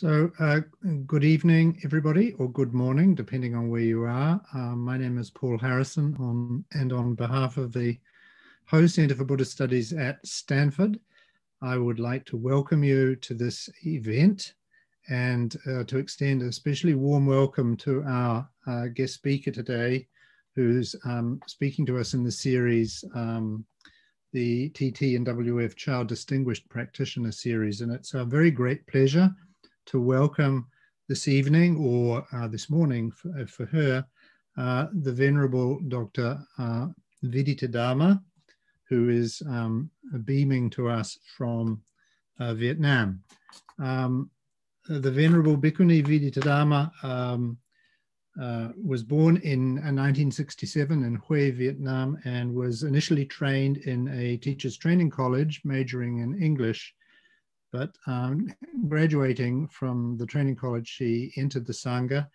So, uh, good evening, everybody, or good morning, depending on where you are. Um, my name is Paul Harrison, on, and on behalf of the Ho Center for Buddhist Studies at Stanford, I would like to welcome you to this event and uh, to extend a especially warm welcome to our uh, guest speaker today, who's um, speaking to us in the series, um, the TT and WF Chao Distinguished Practitioner Series. And it's a very great pleasure to welcome this evening or uh, this morning for, uh, for her, uh, the Venerable Dr. Uh, Vidita Dhamma, who is um, beaming to us from uh, Vietnam. Um, the Venerable Bhikkhuni Vidita Dhamma um, uh, was born in 1967 in Hue, Vietnam, and was initially trained in a teacher's training college, majoring in English but um, graduating from the training college, she entered the Sangha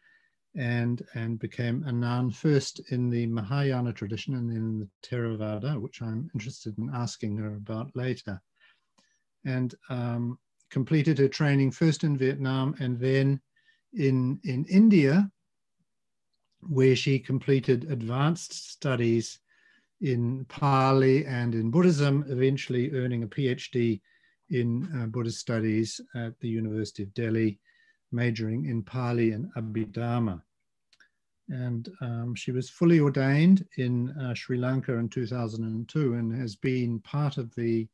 and, and became a nun first in the Mahayana tradition and then in the Theravada, which I'm interested in asking her about later. And um, completed her training first in Vietnam and then in, in India, where she completed advanced studies in Pali and in Buddhism, eventually earning a PhD in uh, Buddhist studies at the University of Delhi, majoring in Pali and Abhidharma. And um, she was fully ordained in uh, Sri Lanka in 2002 and has been part of the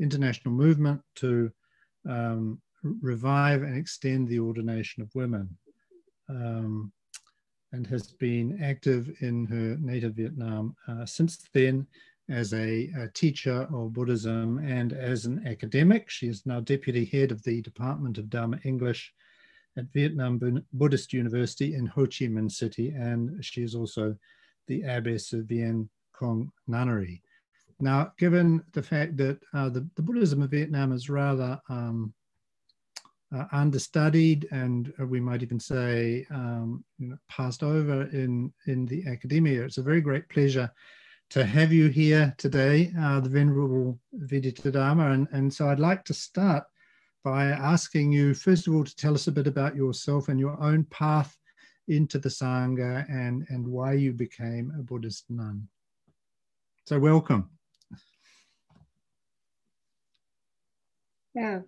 international movement to um, revive and extend the ordination of women. Um, and has been active in her native Vietnam uh, since then as a, a, teacher of Buddhism and as an academic. She is now deputy head of the Department of Dharma English at Vietnam Buddhist University in Ho Chi Minh City, and she is also the abbess of Vien Cong Nunnery. Now, given the fact that uh, the, the, Buddhism of Vietnam is rather um, uh, understudied and uh, we might even say um, you know, passed over in, in the academia, it's a very great pleasure to have you here today, uh, the Venerable Vidita Dhamma. And, and so I'd like to start by asking you, first of all, to tell us a bit about yourself and your own path into the Sangha and, and why you became a Buddhist nun. So, welcome. Yeah,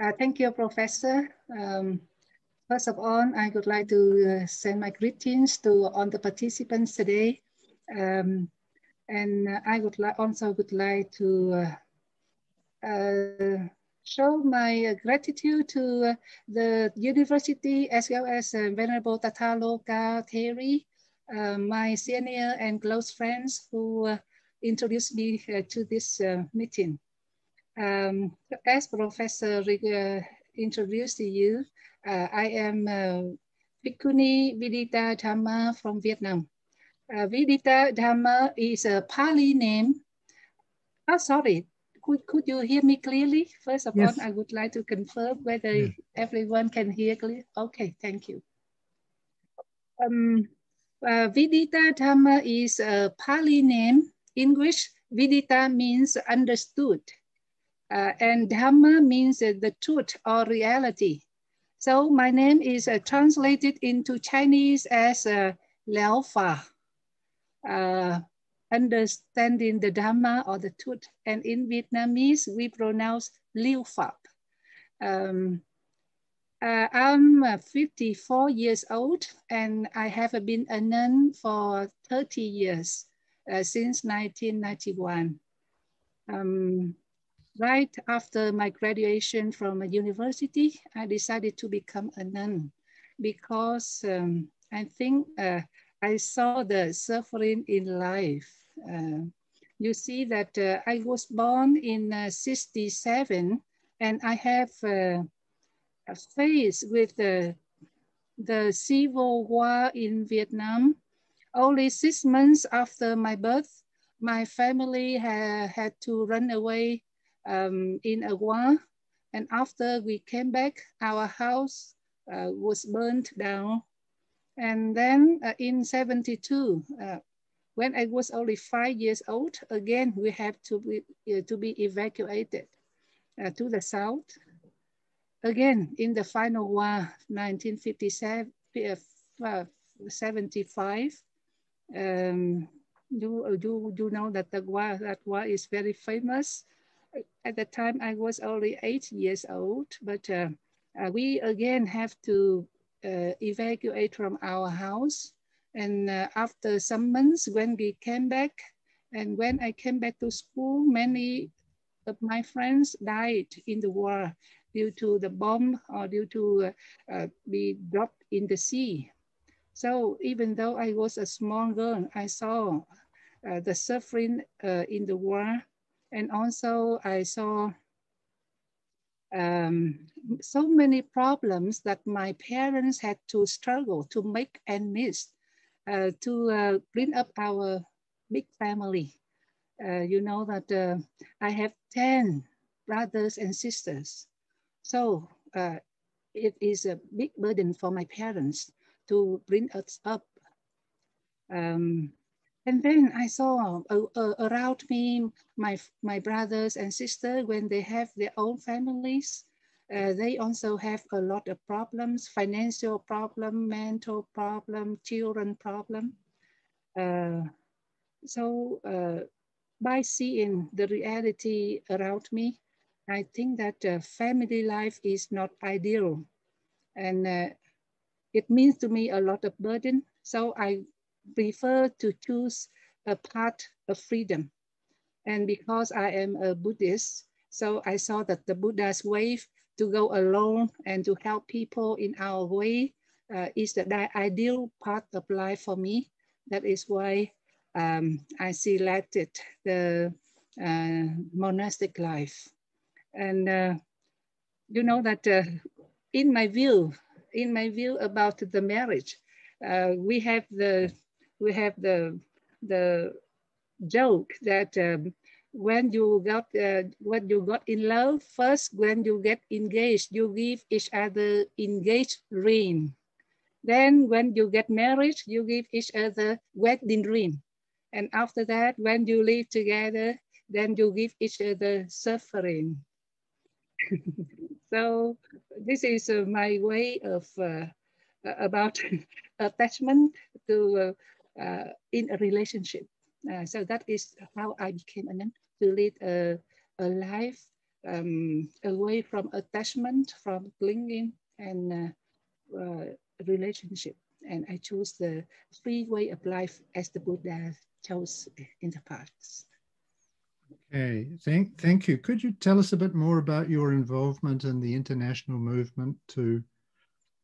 uh, thank you, Professor. Um, first of all, I would like to uh, send my greetings to all the participants today. Um, and I would also would like to uh, uh, show my gratitude to uh, the university as well as Venerable Tathaaloka Theri, my senior and close friends who introduced me to this meeting. Um, as Professor uh, introduced you, uh, I am uh, Bhikkhuni Vidita Dhamma from Vietnam. Uh, Vidita Dhamma is a Pali name. Oh, sorry. Could, could you hear me clearly? First of yes. all, I would like to confirm whether everyone can hear clearly. Okay, thank you. Um, uh, Vidita Dhamma is a Pali name. English, Vidita means understood. Uh, and Dhamma means uh, the truth or reality. So my name is uh, translated into Chinese as uh, Liao Fa uh, understanding the Dhamma or the truth. And in Vietnamese, we pronounce Liễu Pháp. Um, uh, I'm uh, 54 years old and I have been a nun for 30 years uh, since 1991. Um, right after my graduation from a university, I decided to become a nun because um, I think uh, I saw the suffering in life. Uh, you see that uh, I was born in uh, 67 and I have uh, faced with the, the civil war in Vietnam. Only six months after my birth, my family ha had to run away um, in a war. And after we came back, our house uh, was burned down and then uh, in 72, uh, when I was only five years old, again, we have to be, uh, to be evacuated uh, to the south. again, in the final war, 1957, uh, 75, um, you, you, you know that the war, that war is very famous. At the time, I was only eight years old, but uh, we again have to evacuate from our house. And uh, after some months, when we came back, and when I came back to school, many of my friends died in the war due to the bomb or due to uh, uh, be dropped in the sea. So even though I was a small girl, I saw uh, the suffering uh, in the war. And also I saw um, so many problems that my parents had to struggle to make and miss uh, to uh, bring up our big family. Uh, you know that uh, I have 10 brothers and sisters. So uh, it is a big burden for my parents to bring us up. Um, and then I saw uh, uh, around me my, my brothers and sisters when they have their own families. Uh, they also have a lot of problems, financial problem, mental problem, children problem. Uh, so uh, by seeing the reality around me, I think that uh, family life is not ideal. And it means to me a lot of burden. So I prefer to choose a path of freedom. And because I am a Buddhist, so I saw that the Buddha's way to go alone and to help people in our way uh, is the ideal part of life for me. That is why um, I selected the uh, monastic life. And uh, you know that uh, in my view, in my view about the marriage, uh, we have the we have the the joke that um, when you got uh, when you got in love first when you get engaged you give each other engaged ring. Then when you get married you give each other wedding ring. And after that when you live together then you give each other suffering. So this is uh, my way of uh, about attachment to uh, in a relationship. Uh, so that is how I became a nun to lead a, a life um, away from attachment, from clinging and uh, relationship. And I chose the free way of life as the Buddha chose in the past. Okay, thank, thank you. Could you tell us a bit more about your involvement in the international movement to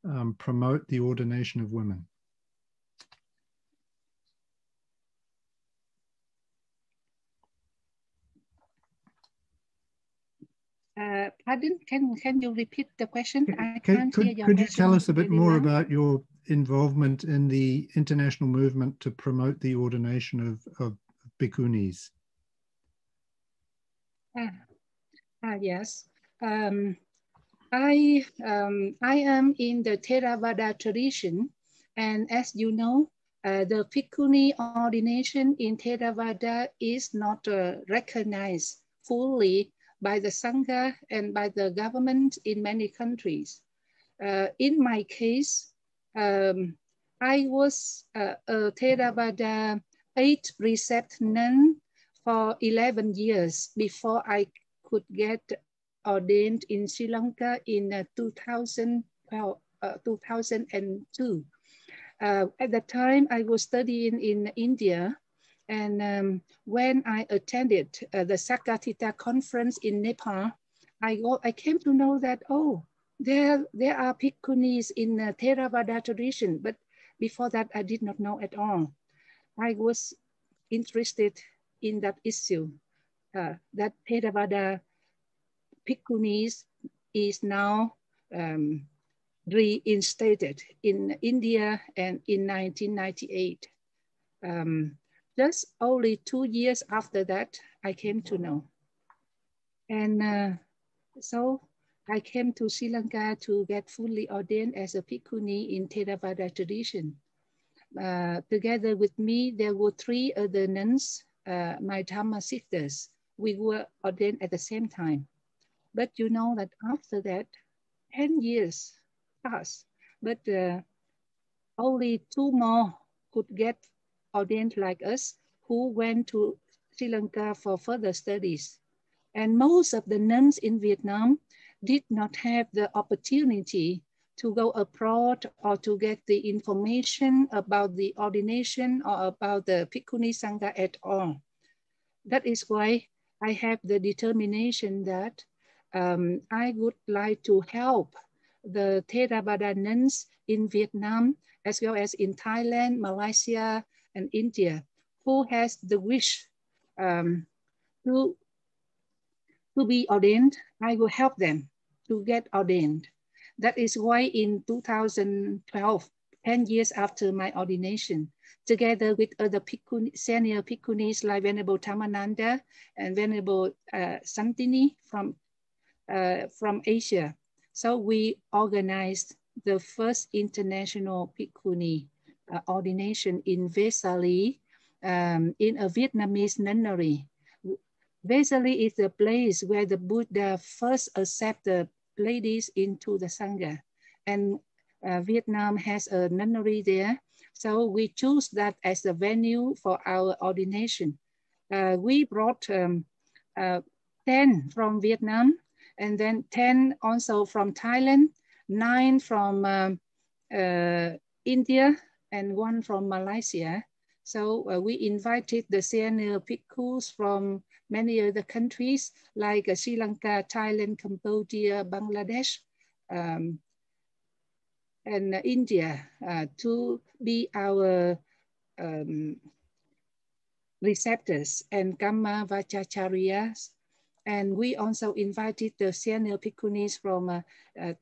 um, promote the ordination of women? Uh, pardon, can, can you repeat the question? I can't could, hear your Could you tell us a bit more well. about your involvement in the international movement to promote the ordination of, of bhikkhunis? Ah, ah yes. Um, I, um, I am in the Theravada tradition, and as you know, uh, the bhikkhuni ordination in Theravada is not uh, recognized fully by the Sangha and by the government in many countries. Uh, in my case, um, I was uh, a Theravada eight precept nun for 11 years before I could get ordained in Sri Lanka in uh, 2012, uh, 2002. Uh, at the time, I was studying in India and um, when I attended uh, the Sakyadhita conference in Nepal, I, I came to know that, oh, there, there are bhikkhunis in the Theravada tradition, but before that, I did not know at all. I was interested in that issue, uh, that Theravada bhikkhunis is now um, reinstated in India and in 1998. Um, just only two years after that, I came to know. And uh, so I came to Sri Lanka to get fully ordained as a bhikkhuni in Theravada tradition. Uh, together with me, there were three other nuns, uh, my Dhamma sisters. We were ordained at the same time. But you know that after that, 10 years passed, but uh, only two more could get ordained like us who went to Sri Lanka for further studies. And most of the nuns in Vietnam did not have the opportunity to go abroad or to get the information about the ordination or about the Bhikkhuni Sangha at all. That is why I have the determination that um, I would like to help the Theravada nuns in Vietnam, as well as in Thailand, Malaysia, and India, who has the wish um, to, to be ordained, I will help them to get ordained. That is why in 2012, 10 years after my ordination, together with other Bhikkhuni, senior Bhikkhunis like Venerable Dhammananda and Venerable uh, Santini from, uh, from Asia. So we organized the first international uh, ordination in Vesali um, in a Vietnamese nunnery. Vesali is the place where the Buddha first accepted ladies into the Sangha. And uh, Vietnam has a nunnery there. So we choose that as the venue for our ordination. Uh, we brought um, uh, 10 from Vietnam and then 10 also from Thailand, nine from um, uh, India and one from Malaysia. So uh, we invited the senior bhikkhus from many other countries like uh, Sri Lanka, Thailand, Cambodia, Bangladesh, um, and uh, India uh, to be our um, receptors and Kamma Vachacharyas. And we also invited the senior bhikkhunis from uh, uh,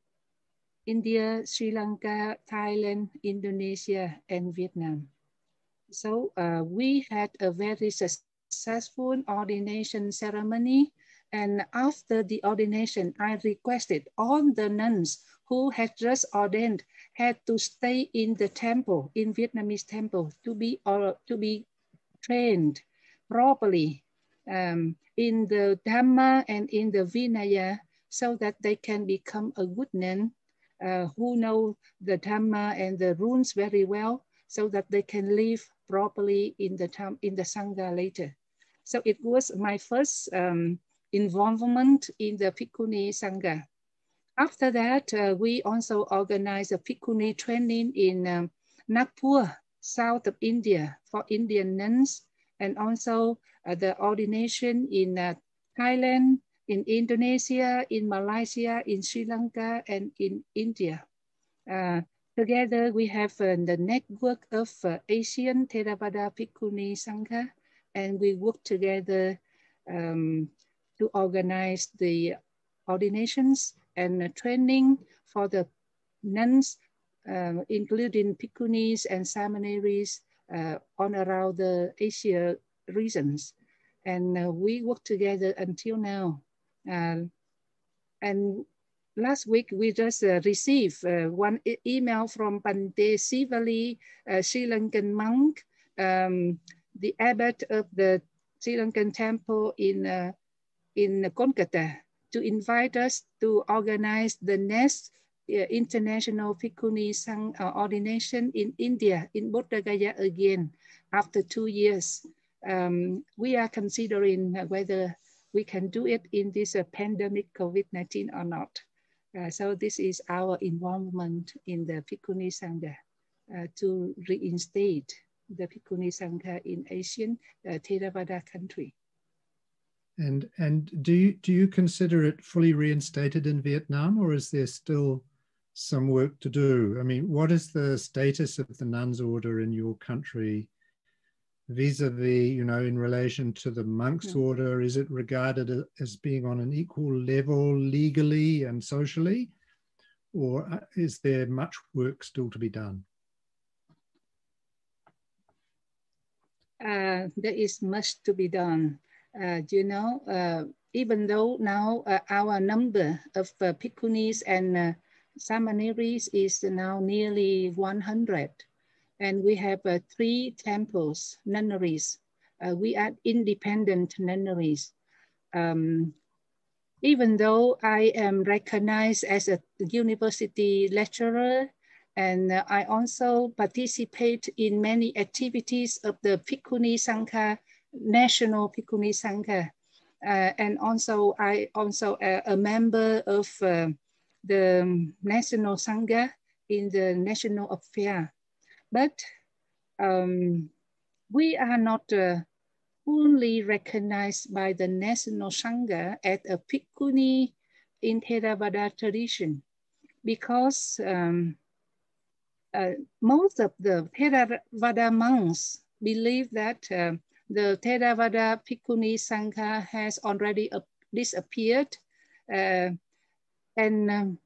India, Sri Lanka, Thailand, Indonesia, and Vietnam. So uh, we had a very successful ordination ceremony. And after the ordination, I requested all the nuns who had just ordained had to stay in the temple, in Vietnamese temple, to be, or to be trained properly um, in the Dhamma and in the Vinaya so that they can become a good nun uh, who know the Dhamma and the rules very well so that they can live properly in the time in the Sangha later. So it was my first um, involvement in the Bhikkhuni Sangha. After that, uh, we also organized a Bhikkhuni training in um, Nagpur, south of India for Indian nuns, and also uh, the ordination in uh, Thailand, in Indonesia, in Malaysia, in Sri Lanka, and in India. Uh, Together, we have uh, the network of uh, Asian Theravada Bhikkhuni Sangha, and we work together um, to organize the ordinations and training for the nuns, uh, including Bhikkhunis and seminaries uh, on around the Asia regions. And uh, we work together until now. And last week we just uh, received uh, one e email from Bhante Sivali, uh, Sri Lankan monk, um, the abbot of the Sri Lankan temple in, uh, in Kolkata to invite us to organize the next uh, international Sang uh, ordination in India, in Bodh Gaya again, after two years. Um, we are considering whether we can do it in this pandemic COVID-19 or not. Uh, so this is our involvement in the Bhikkhuni Sangha uh, to reinstate the Bhikkhuni Sangha in Asian uh, Theravada country. And and do you do you consider it fully reinstated in Vietnam, or is there still some work to do? I mean, what is the status of the nuns order in your country vis-a-vis, you know, in relation to the monks' yeah. order? Is it regarded as being on an equal level legally and socially? Or uh, is there much work still to be done? Uh, there is much to be done. Uh, you know, uh, even though now uh, our number of uh, Bhikkhunis and uh, Samaneris is now nearly 100, and we have uh, three temples, nunneries. Uh, we are independent nunneries. Um, even though I am recognized as a university lecturer and I also participate in many activities of the Bhikkhuni Sangha, National Bhikkhuni Sangha. Uh, and also I also a, a member of uh, the National Sangha in the National Affair. But um, we are not uh, fully recognized by the National Sangha as a Bhikkhuni in Theravada tradition because um, uh, most of the Theravada monks believe that uh, the Theravada Bhikkhuni Sangha has already disappeared uh, and um,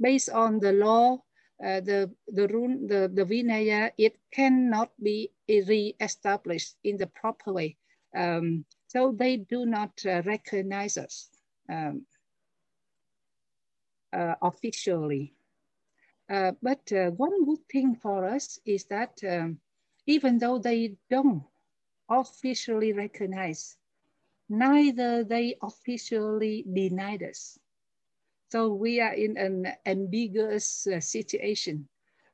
based on the law, uh, the, the rule, the, the Vinaya, it cannot be re-established in the proper way. Um, so they do not uh, recognize us um, uh, officially. Uh, but uh, one good thing for us is that um, even though they don't officially recognize, neither they officially denied us. So we are in an ambiguous uh, situation.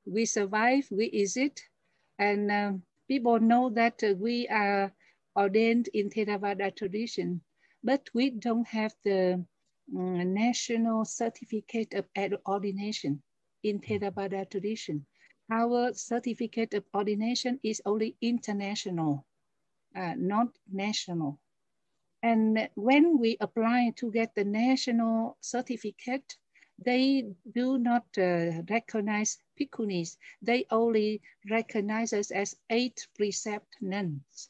We survive, we exist, and um, people know that uh, we are ordained in Theravada tradition, but we don't have the um, national certificate of ordination in Theravada tradition. Our certificate of ordination is only international, uh, not national. And when we apply to get the national certificate, they do not uh, recognize bhikkhunis. They only recognize us as eight precept nuns.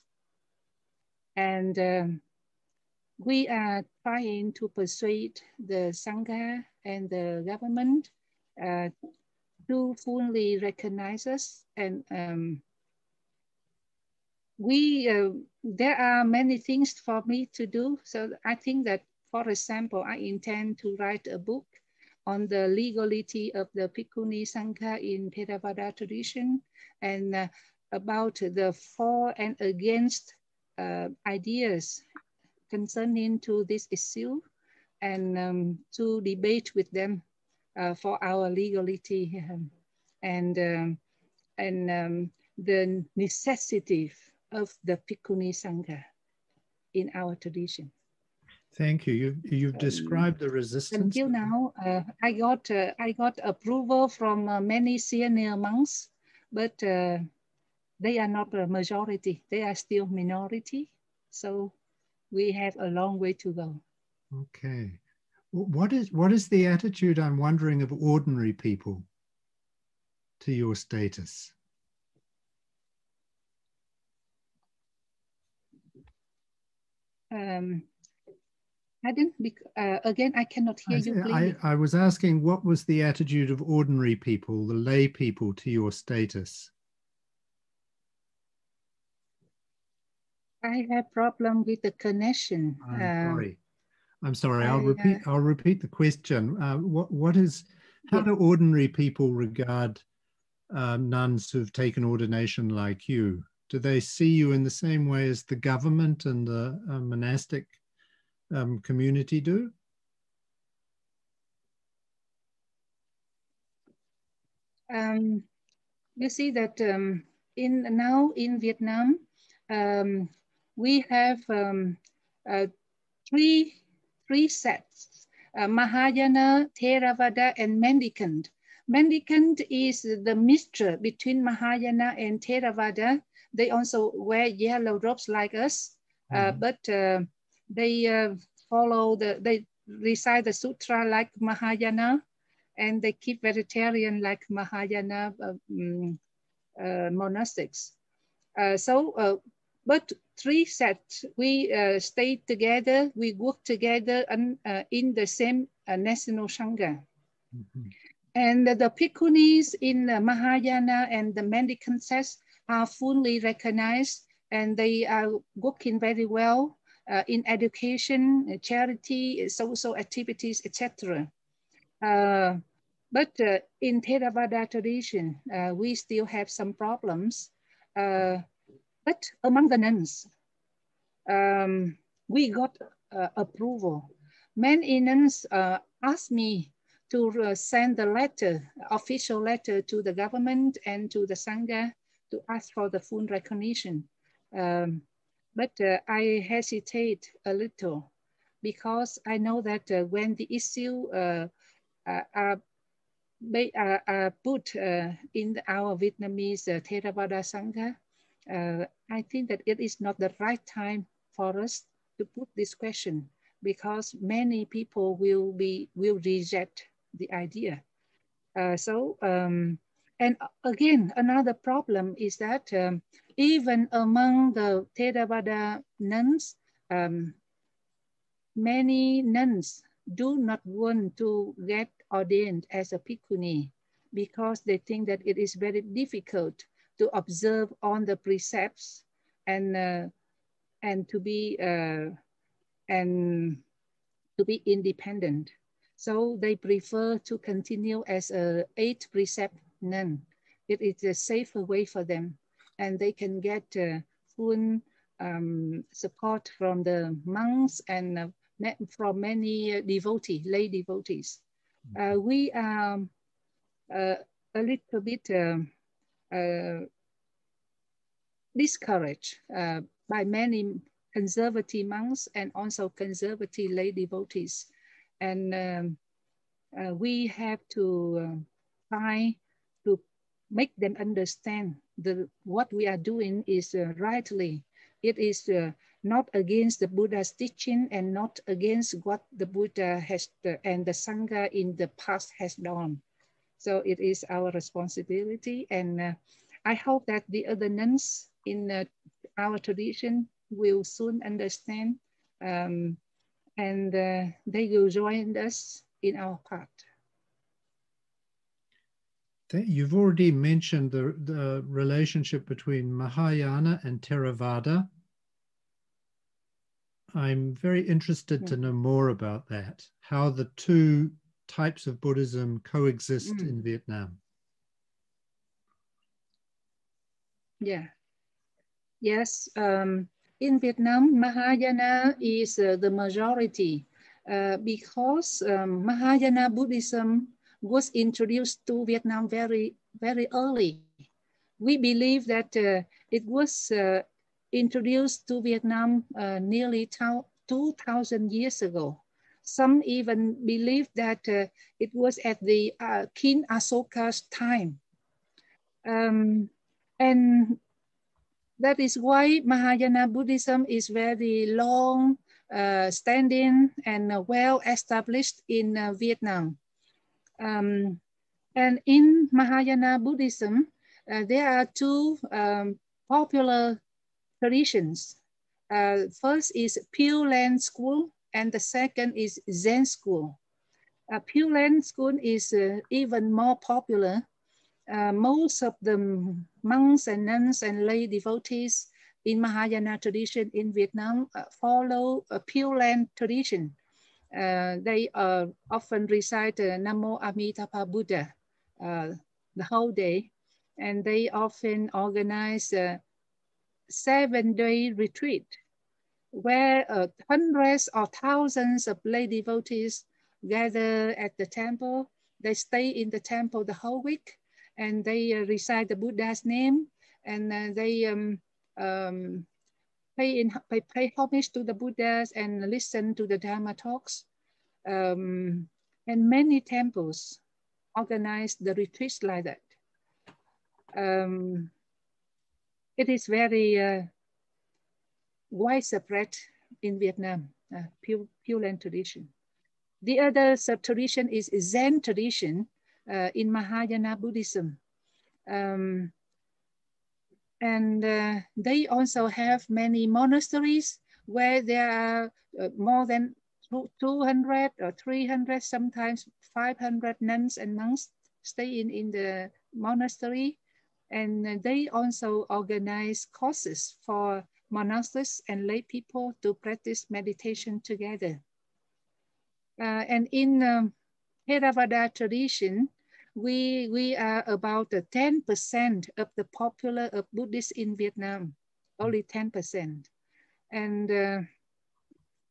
And um, we are trying to persuade the Sangha and the government uh, to fully recognize us and um, we uh, there are many things for me to do. So i think that for example i intend to write a book on the legality of the Bhikkhuni Sangha in Theravada tradition and uh, about the for and against uh, ideas concerning to this issue and um, to debate with them uh, for our legality and, um, and um, the necessity of the Bhikkhuni Sangha in our tradition. Thank you. You you've described the resistance. Until now, uh, I got uh, I got approval from uh, many senior monks, but uh, they are not a majority. They are still minority. So we have a long way to go. Okay. What is what is the attitude I'm wondering of ordinary people to your status? Um, I didn't, uh, again, I cannot hear I, you I, I was asking what was the attitude of ordinary people, the lay people to your status? I have problem with the connection. I'm uh, sorry. I'm sorry. I'll repeat. Uh, I'll repeat the question. Uh, what What is? How do ordinary people regard um, nuns who've taken ordination like you? Do they see you in the same way as the government and the uh, monastic um, community do? Um, you see that um, in now in Vietnam, um, we have um, uh, three three sets, uh, Mahayana, Theravada, and Mendicant. Mendicant is the mixture between Mahayana and Theravada. They also wear yellow robes like us, mm -hmm. but uh, they uh, follow the, they recite the sutra like Mahayana, and they keep vegetarian like Mahayana um, monastics. so but three sets, we uh, stayed together, we worked together and, uh, in the same uh, national Sangha. Mm -hmm. And the Bhikkhunis in the Mahayana and the mendicant sets are fully recognized and they are working very well uh, in education, charity, social activities, etc. Uh, but uh, in Theravada tradition, we still have some problems. But among the nuns, um, we got uh, approval. many nuns uh, asked me to uh, send the letter, official letter to the government and to the Sangha to ask for the full recognition. Um, but uh, I hesitate a little because I know that uh, when the issue uh, uh, are, are, are, put in our Vietnamese uh, Theravada Sangha, I think that it is not the right time for us to put this question because many people will be will reject the idea. Uh, so, um, and again, another problem is that um, even among the Theravada nuns, um, many nuns do not want to get ordained as a bhikkhuni because they think that it is very difficult to observe on the precepts and uh, and to be uh, and to be independent. So they prefer to continue as a eight precept nun. It is a safer way for them and they can get uh, full um, support from the monks and uh, from many uh, devotees, lay devotees. Uh, we are uh, a little bit um, uh, discouraged by many conservative monks and also conservative lay devotees. And um, uh, we have to uh, try to make them understand that what we are doing is uh, rightly. It is uh, not against the Buddha's teaching and not against what the Buddha has uh, and the Sangha in the past has done. So it is our responsibility. And uh, I hope that the other nuns in our tradition will soon understand um, and uh, they will join us in our path. You've already mentioned the, the relationship between Mahayana and Theravada. I'm very interested yeah. to know more about that, how the two types of Buddhism coexist mm. in Vietnam. Yeah. Yes. Um, in Vietnam, Mahayana is uh, the majority uh, because um, Mahayana Buddhism was introduced to Vietnam very, very early. We believe that uh, it was uh, introduced to Vietnam uh, nearly 2,000 years ago. Some even believe that it was at the King Asoka's time. Um, and that is why Mahayana Buddhism is very long uh, standing and uh, well established in uh, Vietnam. Um, and in Mahayana Buddhism, uh, there are two um, popular traditions. Uh, first is Pure Land School, and the second is Zen School. Uh, Pure Land School is even more popular uh, most of the monks and nuns and lay devotees in Mahayana tradition in Vietnam uh, follow a Pure Land tradition. Uh, they uh, often recite uh, Namo Amitabha Buddha uh, the whole day, and they often organize a seven-day retreat where uh, hundreds or thousands of lay devotees gather at the temple. They stay in the temple the whole week and they uh, recite the Buddha's name and uh, they um, um, pay, in, pay, pay homage to the Buddhas and listen to the Dharma talks. Um, and many temples organize the retreats like that. Um, it is very uh, widespread in Vietnam, uh, Pure, Pure Land tradition. The other sub-tradition is Zen tradition, uh, in Mahayana Buddhism. Um, and uh, they also have many monasteries where there are uh, more than 200 or 300, sometimes 500 nuns and monks staying in the monastery. And they also organize courses for monastics and lay people to practice meditation together. Uh, and in um, Theravada tradition, we, we are about 10% of the popular of Buddhists in Vietnam, only 10%. And uh,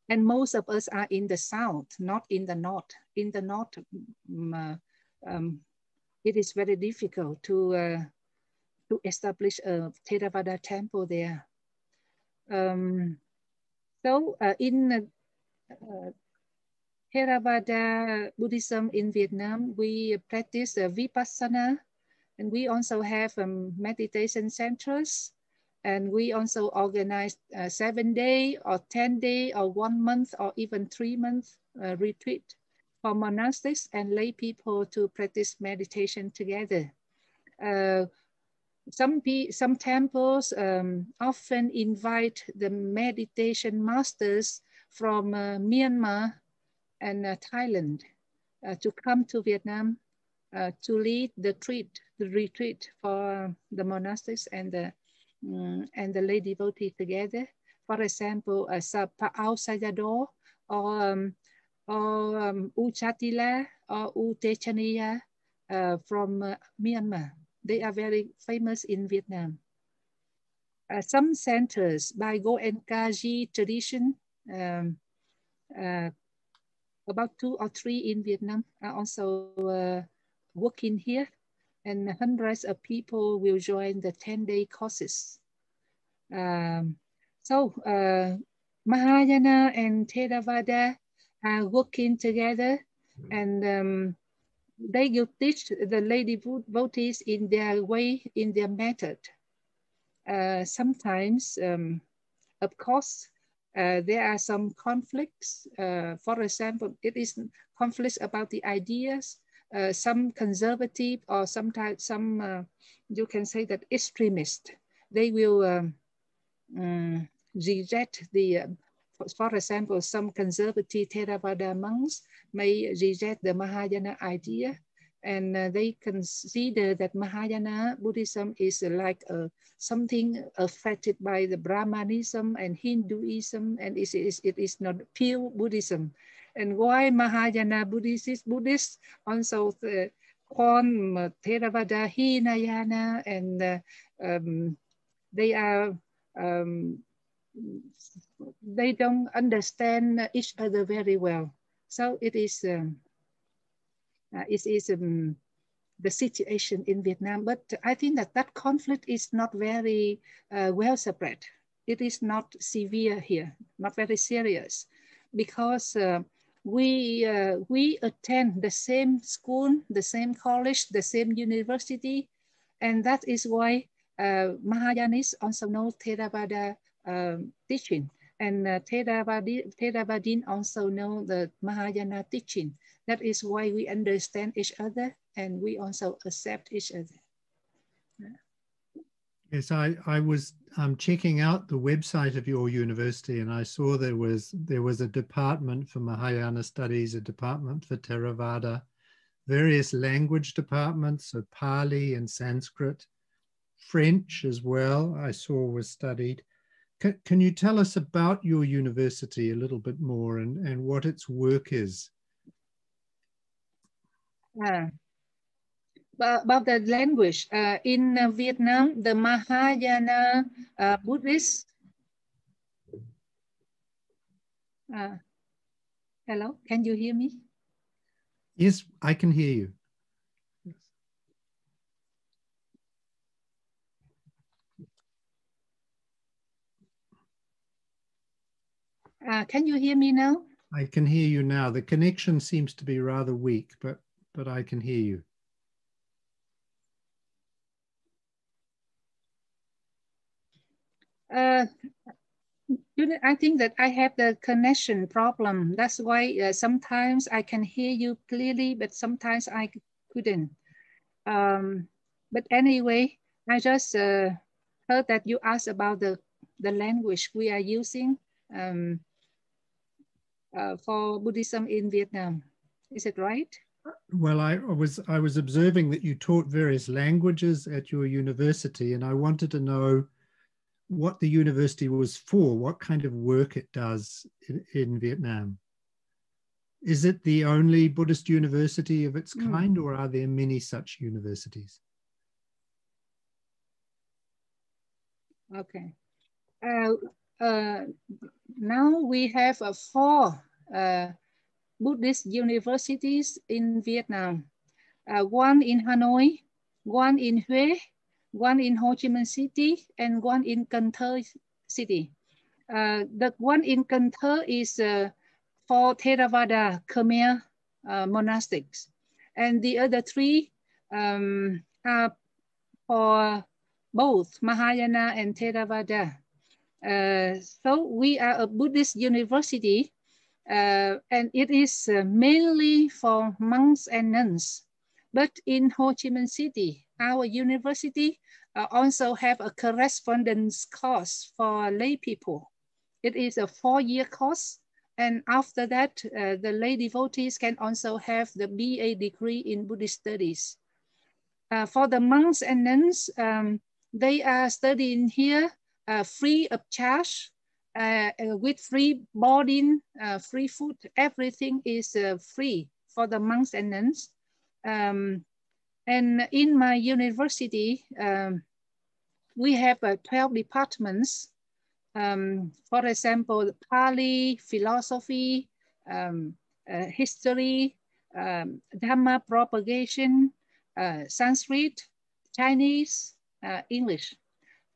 and most of us are in the south, not in the north. In the north, um, um, it is very difficult to uh, to establish a Theravada temple there. Um, so uh, in uh, Theravada Buddhism in Vietnam, we practice uh, Vipassana, and we also have um, meditation centers, and we also organize a seven day or 10 day or one month or even three month uh, retreat for monastics and lay people to practice meditation together. Uh, some, some temples um, often invite the meditation masters from uh, Myanmar and uh, Thailand uh, to come to Vietnam uh, to lead the retreat, the retreat for the monastics and the um, and the lay devotee together. For example, uh, Pa-Auk Sayadaw or um, or um, U Jatila or U Tejaniya uh, from uh, Myanmar. They are very famous in Vietnam. Uh, some centers by Goenkaji tradition, um, uh, about two or three in Vietnam are also uh, working here and hundreds of people will join the 10-day courses. Um, so uh, Mahayana and Theravada are working together and um, they will teach the lady devotees in their way, in their method. Uh, sometimes, um, of course, uh, there are some conflicts. Uh, for example, it is conflicts about the ideas. Uh, some conservative or sometimes some, uh, you can say that extremist, they will um, um, reject the uh, for example, some conservative Theravada monks may reject the Mahayana idea and uh, they consider that Mahayana Buddhism is like uh, something affected by the Brahmanism and Hinduism and it is, it is not pure Buddhism. And why Mahayana Buddhists, Buddhists also uh, call Theravada Hinayana and uh, um, they are um, they don't understand each other very well. So it is, um, uh, it is um, the situation in Vietnam. But I think that that conflict is not very uh, well spread. It is not severe here, not very serious, because uh, we uh, we attend the same school, the same college, the same university, and that is why uh, Mahayanists also know Theravada um, teaching. And uh, Theravadin also know the Mahayana teaching. That is why we understand each other and we also accept each other. Yes, I, I was um, checking out the website of your university and I saw there was there was a department for Mahayana studies, a department for Theravada, various language departments, so Pali and Sanskrit, French as well, I saw was studied. Can, can you tell us about your university a little bit more and, and what its work is? Uh, about the language, uh, in uh, Vietnam, the Mahayana uh, Buddhist. Uh, hello, can you hear me? Yes, I can hear you. Uh, can you hear me now? I can hear you now. The connection seems to be rather weak, but, but I can hear you. Uh, I think that I have the connection problem. That's why uh, sometimes I can hear you clearly, but sometimes I couldn't. Um, but anyway, I just uh, heard that you asked about the, the language we are using. Um, uh, for Buddhism in Vietnam. Is it right? Well, I was I was observing that you taught various languages at your university, and I wanted to know what the university was for, what kind of work it does in, in Vietnam. Is it the only Buddhist university of its mm. kind, or are there many such universities? Okay. Uh, now we have uh, four uh, Buddhist universities in Vietnam. Uh, one in Hanoi, one in Hue, one in Ho Chi Minh City, and one in Cần City. Uh, the one in Cần is uh, for Theravada Khmer uh, monastics. And the other three um, are for both Mahayana and Theravada. Uh, so we are a Buddhist university uh, and it is uh, mainly for monks and nuns. But in Ho Chi Minh City, our university uh, also have a correspondence course for lay people. It is a four-year course. And after that, uh, the lay devotees can also have the BA degree in Buddhist studies. For the monks and nuns, um, they are studying here free of charge uh, uh, with free boarding, uh, free food, everything is free for the monks and nuns. Um, and in my university, um, we have 12 departments um, for example, Pali, philosophy, um, uh, history, um, Dhamma propagation, uh, Sanskrit, Chinese, uh, English.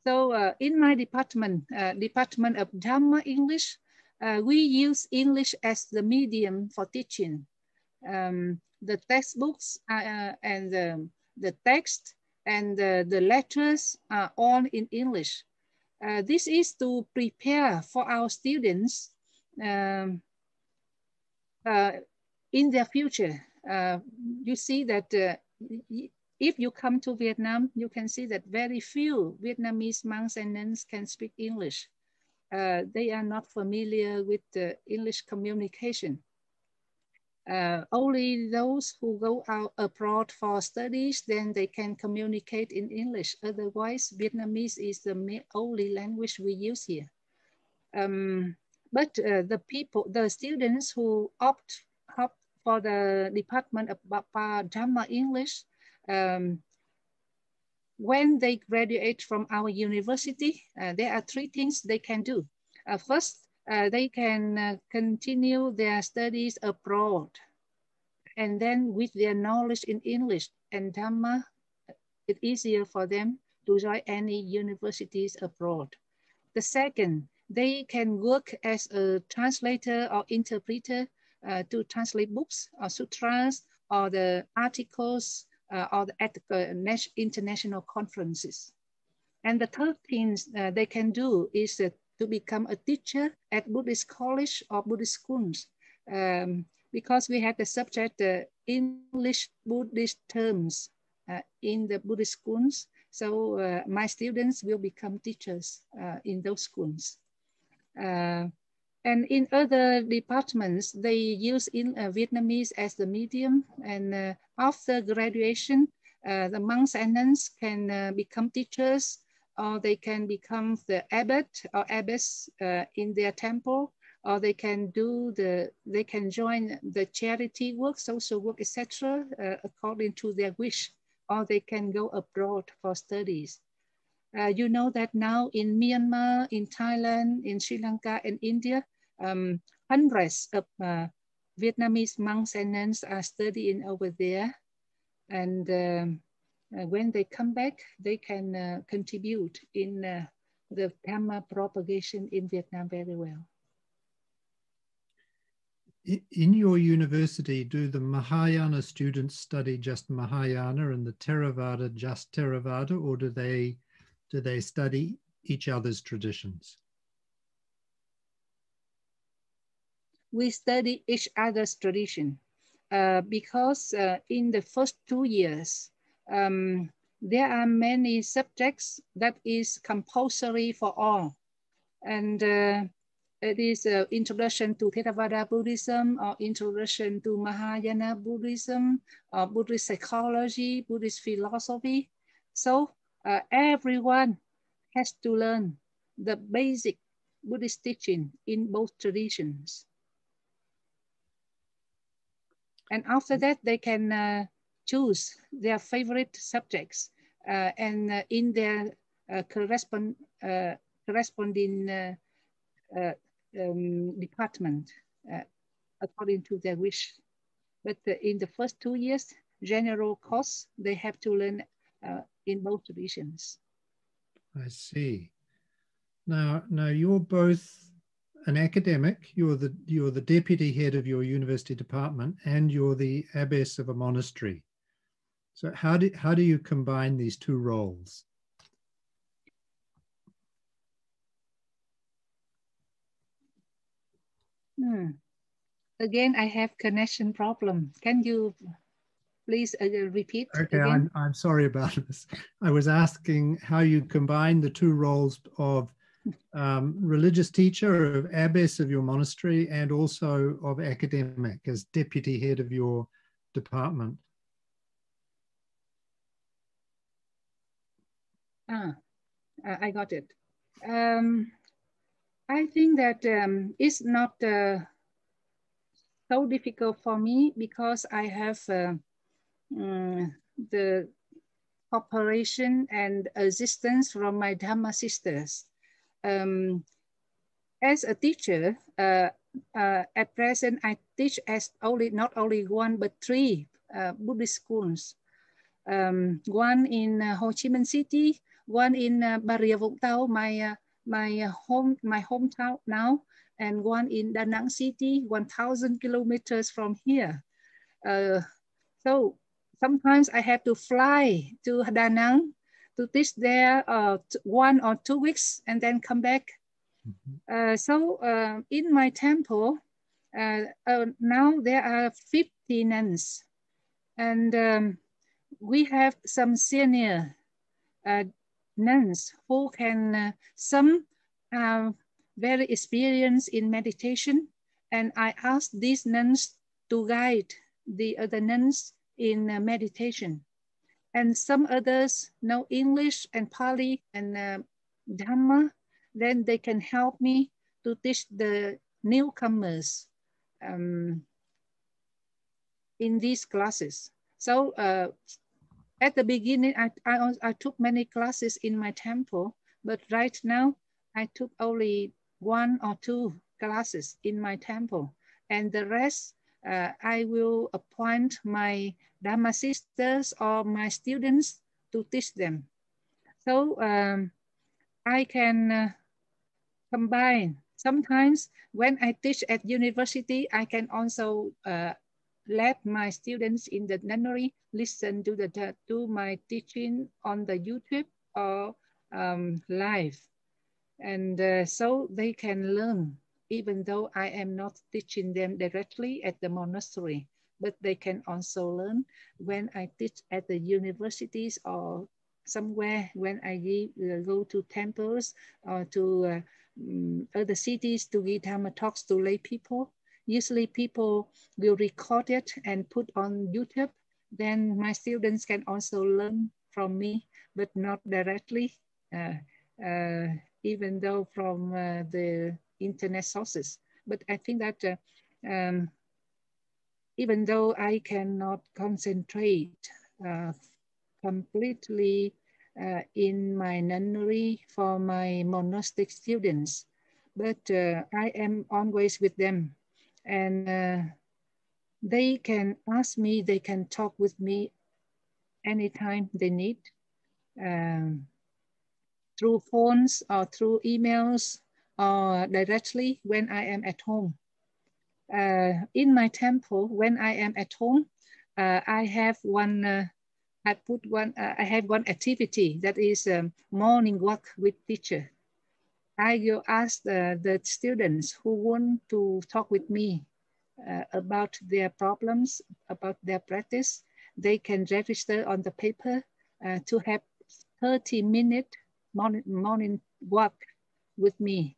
So uh, in my department, uh, Department of Dhamma English, uh, we use English as the medium for teaching. Um, the textbooks and the, the text and the, the lectures are all in English. Uh, this is to prepare for our students um, uh, in their future. Uh, you see that uh, if you come to Vietnam, you can see that very few Vietnamese monks and nuns can speak English. Uh, they are not familiar with the English communication. Uh, only those who go out abroad for studies, then they can communicate in English. Otherwise, Vietnamese is the only language we use here. Um, but uh, the people, the students who opt, opt for the Department of Bapa Dhamma English, um, when they graduate from our university, uh, there are three things they can do. Uh, first, uh, they can uh, continue their studies abroad. And then with their knowledge in English and Dhamma, it's easier for them to join any universities abroad. The second, they can work as a translator or interpreter uh, to translate books or sutras or the articles uh, or the, at uh, international conferences. And the third thing uh, they can do is uh, to become a teacher at Buddhist college or Buddhist schools um, because we have the subject uh, English Buddhist terms uh, in the Buddhist schools. So my students will become teachers in those schools. Uh, and in other departments, they use in uh, Vietnamese as the medium. And after graduation, the monks and nuns can become teachers or they can become the abbot or abbess uh, in their temple, or they can do the, they can join the charity work, social work, etc., uh, according to their wish, or they can go abroad for studies. Uh, you know that now in Myanmar, in Thailand, in Sri Lanka, and India, um, hundreds of uh, Vietnamese monks and nuns are studying over there. And um, uh, when they come back, they can uh, contribute in uh, the Dhamma propagation in Vietnam very well. In your university, do the Mahayana students study just Mahayana and the Theravada just Theravada, or do they do they study each other's traditions? We study each other's tradition uh, because uh, in the first two years, um, there are many subjects that is compulsory for all. And uh, it is uh, introduction to Theravada Buddhism or introduction to Mahayana Buddhism or Buddhist psychology, Buddhist philosophy. So uh, everyone has to learn the basic Buddhist teaching in both traditions. And after that, they can uh, choose their favorite subjects uh, and uh, in their uh, correspond, corresponding uh, um, department according to their wish. But in the first two years, general course, they have to learn in both divisions. I see. Now, now you're both an academic. You're the you're the deputy head of your university department, and you're the abbess of a monastery. So how do how do you combine these two roles? Hmm. Again, I have connection problem. Can you please uh, repeat? Okay, I'm, I'm sorry about this. I was asking how you combine the two roles of um, religious teacher, of abbess of your monastery, and also of academic as deputy head of your department. Ah, I got it. Um, I think that um, it's not uh, so difficult for me because I have uh, um, the cooperation and assistance from my Dharma sisters. Um, as a teacher, uh, uh, at present, I teach as only not only one but three uh, Buddhist schools. Um, one in uh, Ho Chi Minh City, one in uh, Vũng Tàu, my my home, my hometown now, and one in Da Nang City, 1,000 kilometers from here. Uh, so sometimes I have to fly to Da Nang to teach there uh, one or two weeks and then come back. Mm -hmm. uh, so uh, in my temple, uh, uh, now there are 50 nuns and um, we have some senior nuns who can, uh, some are very experienced in meditation. And I asked these nuns to guide the other nuns in uh, meditation. And some others know English and Pali and uh, Dhamma, then they can help me to teach the newcomers um, in these classes. So uh, at the beginning, I, I, I took many classes in my temple, but right now I took only one or two classes in my temple. And the rest, uh, I will appoint my Dharma sisters or my students to teach them. So um, I can uh, combine. Sometimes when I teach at university, I can also uh, let my students in the nunnery listen to the to my teaching on the YouTube or um, live. And uh, so they can learn, even though I am not teaching them directly at the monastery, but they can also learn when I teach at the universities or somewhere when I give, uh, go to temples or to uh, um, other cities to give Dhamma talks to lay people Usually people will record it and put on YouTube. Then my students can also learn from me, but not directly, uh, uh, even though from uh, the internet sources. But I think that uh, um, even though I cannot concentrate uh, completely uh, in my nunnery for my monastic students, but I am always with them and uh, they can ask me, they can talk with me anytime they need um, through phones or through emails or directly when I am at home. Uh, in my temple, when I am at home, uh, I have one, uh, I put one, uh, I have one activity that is um, morning walk with teacher. I will ask the, the students who want to talk with me uh, about their problems, about their practice. They can register on the paper uh, to have 30 minute morning, morning walk with me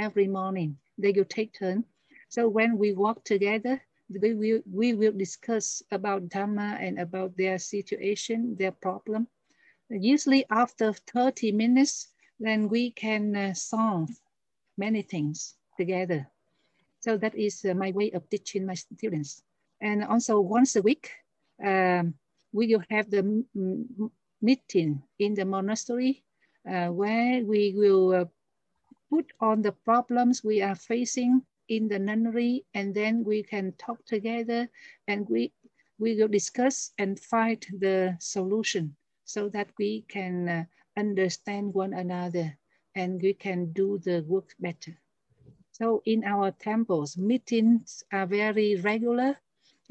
every morning. They will take turn. So when we walk together, we will, we will discuss about Dhamma and about their situation, their problem. Usually after 30 minutes, then we can uh, solve many things together. So that is uh, my way of teaching my students. And also once a week, um, we will have the meeting in the monastery uh, where we will uh, put on the problems we are facing in the nunnery and then we can talk together and we, we will discuss and find the solution so that we can uh, understand one another and we can do the work better. So in our temples, meetings are very regular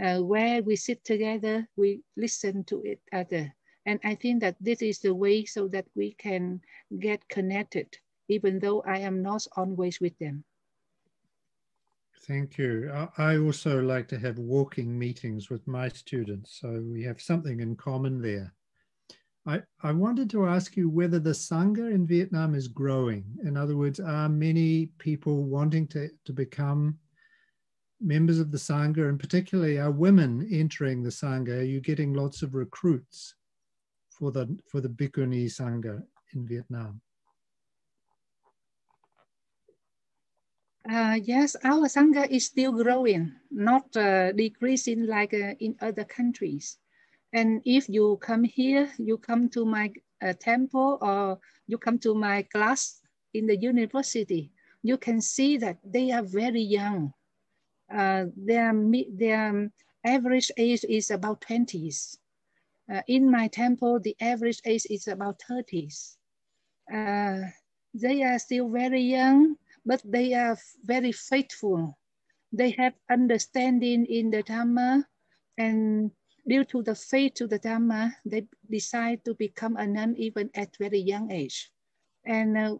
uh, where we sit together, we listen to each other. And I think that this is the way so that we can get connected, even though I am not always with them. Thank you. I also like to have walking meetings with my students, so we have something in common there. I, I wanted to ask you whether the Sangha in Vietnam is growing. In other words, are many people wanting to, to become members of the Sangha, and particularly are women entering the Sangha? Are you getting lots of recruits for the, for the Bhikkhuni Sangha in Vietnam? Uh, yes, our Sangha is still growing, not uh, decreasing like uh, in other countries. And if you come here, you come to my uh, temple or you come to my class in the university, you can see that they are very young. Uh, their, their average age is about 20s. Uh, in my temple, the average age is about 30s. Uh, they are still very young, but they are very faithful. They have understanding in the Dhamma and due to the faith to the Dhamma, they decide to become a nun even at very young age. And uh,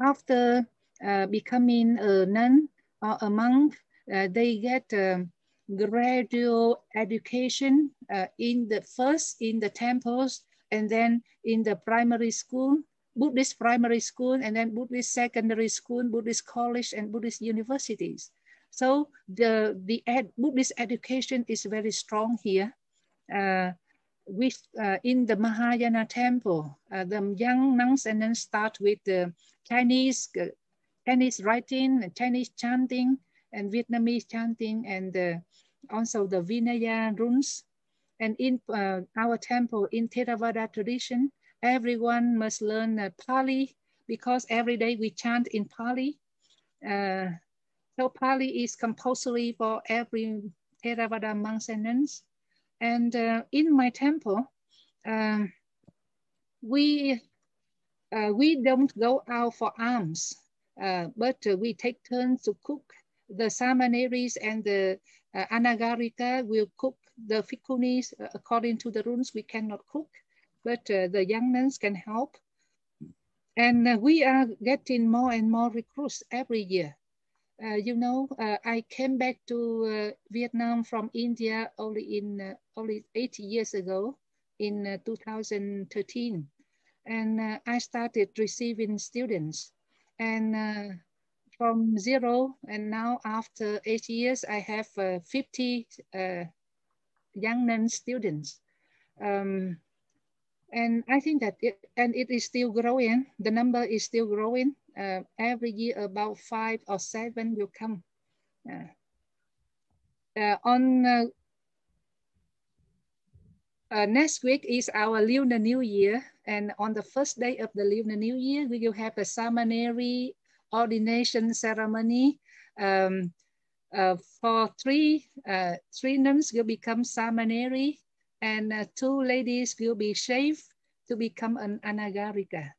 after uh, becoming a nun or a monk, uh, they get um, gradual education uh, in the first in the temples and then in the primary school, Buddhist primary school, and then Buddhist secondary school, Buddhist college, and Buddhist universities. So the, the ed, Buddhist education is very strong here. Uh, with uh, in the Mahayana temple, uh, the young nuns and then start with the Chinese, Chinese writing, Chinese chanting, and Vietnamese chanting, and also the Vinaya runes. And in our temple, in Theravada tradition, everyone must learn uh, Pali because every day we chant in Pali. Uh, so Pali is compulsory for every Theravada monks and nuns. And uh, in my temple, um, we, uh, we don't go out for alms, uh, but we take turns to cook. The samaneris and the uh, anagarika will cook the uh, according to the rules. We cannot cook, but the young nuns can help. And we are getting more and more recruits every year. Uh, you know, uh, I came back to uh, Vietnam from India only in only eight years ago in 2013. And I started receiving students. And from zero and now after eight years, I have 50 young nun students. Um, and I think that it, and it is still growing. The number is still growing. Uh, every year about five or seven will come. Uh, uh, on uh, uh, next week is our Lunar New Year. And on the first day of the Lunar New Year, we will have a samaneri ordination ceremony. Um, uh, for three, three nuns will become samaneri and uh, two ladies will be shaved to become an anagarika.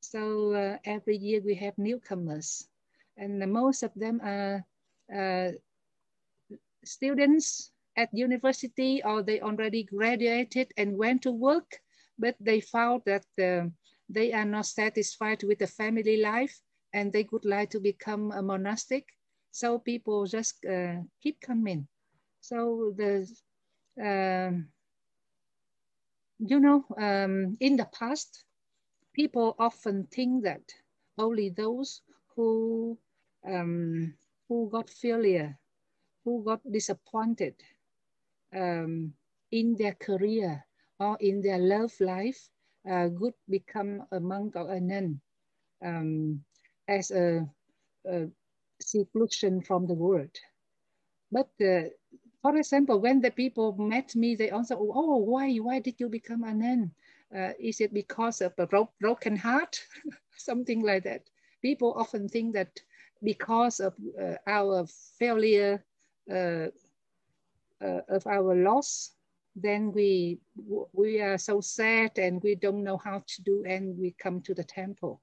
So uh, every year we have newcomers and most of them are uh, students at university or they already graduated and went to work, but they found that uh, they are not satisfied with the family life and they would like to become a monastic. So people just uh, keep coming. So the um, you know, um, in the past, people often think that only those who um, who got failure, who got disappointed um, in their career or in their love life, uh, could become a monk or a nun um, as a, a seclusion from the world. But uh, for example, when the people met me, they also, oh, why, why did you become a nun? Uh, is it because of a bro broken heart? Something like that. people often think that because of uh, our failure uh, uh, of our loss, then we we are so sad and we don't know how to do and we come to the temple.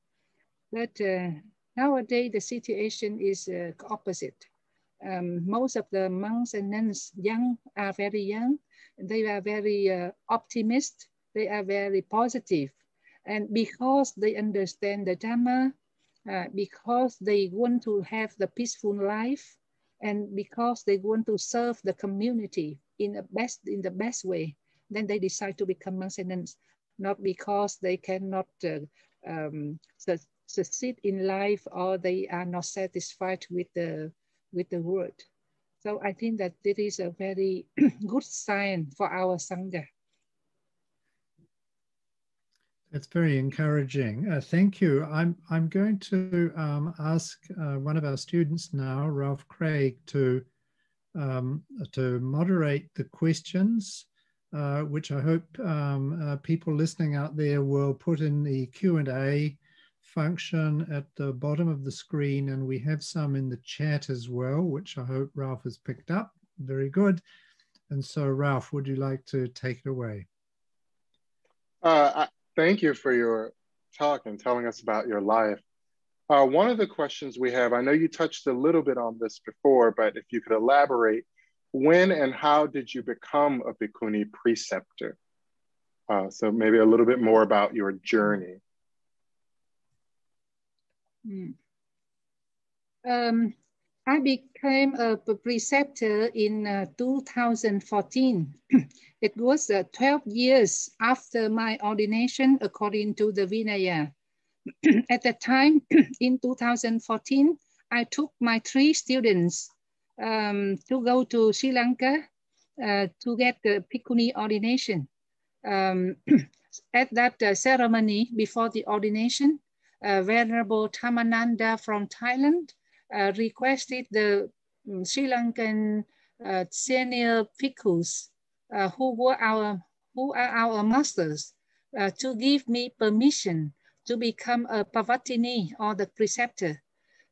But uh, nowadays the situation is uh, opposite. Um, most of the monks and nuns young are very young. They are very uh, optimist. They are very positive. And because they understand the Dhamma, uh, because they want to have the peaceful life, and because they want to serve the community in the best in the best way, then they decide to become monks and nuns, not because they cannot uh, um, succeed in life or they are not satisfied with the with the word. So I think that this is a very good sign for our Sangha. That's very encouraging. Uh, thank you. I'm, I'm going to um, ask uh, one of our students now, Ralph Craig, to, um, to moderate the questions, uh, which I hope um, uh, people listening out there will put in the Q&A function at the bottom of the screen. And we have some in the chat as well, which I hope Ralph has picked up. Very good. And so Ralph, would you like to take it away? Uh, thank you for your talk and telling us about your life. Uh, one of the questions we have, I know you touched a little bit on this before, but if you could elaborate, when and how did you become a Bhikkhuni preceptor? Uh, so maybe a little bit more about your journey. Um, I became a preceptor in uh, 2014. it was uh, 12 years after my ordination according to the Vinaya. At that time, in 2014, I took my three students um, to go to Sri Lanka uh, to get the Bhikkhuni ordination. Um, at that uh, ceremony before the ordination, uh, Venerable Dhammananda from Thailand uh, requested the um, Sri Lankan uh, senior bhikkhus who were our who are our masters to give me permission to become a pavatini or the preceptor.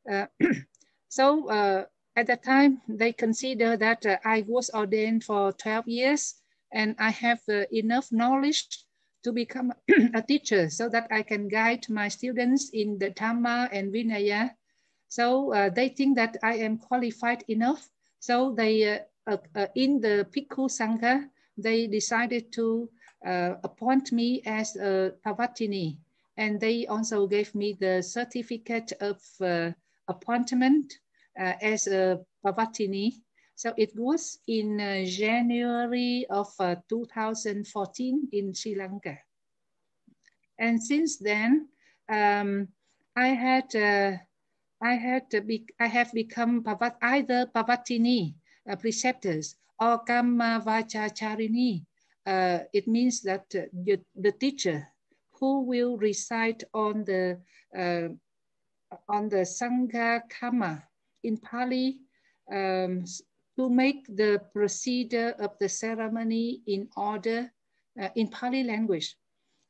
so at the time, they consider that uh, I was ordained for 12 years and I have uh, enough knowledge to become a teacher so that I can guide my students in the Dhamma and Vinaya. So uh, they think that I am qualified enough. So they, uh, uh, uh in the Bhikkhu Sangha, they decided to uh, appoint me as a Pavatini. And they also gave me the certificate of uh, appointment as a Pavatini so it was in uh, January of uh, 2014 in Sri Lanka. And since then, um, I had uh, I had be, I have become pavat, either Pavatini, uh, preceptors, or Kamma Vachacharini. Uh, it means that uh, the, the, teacher who will recite on the on the Sangha Kamma in Pali um, to make the procedure of the ceremony in order uh, in Pali language.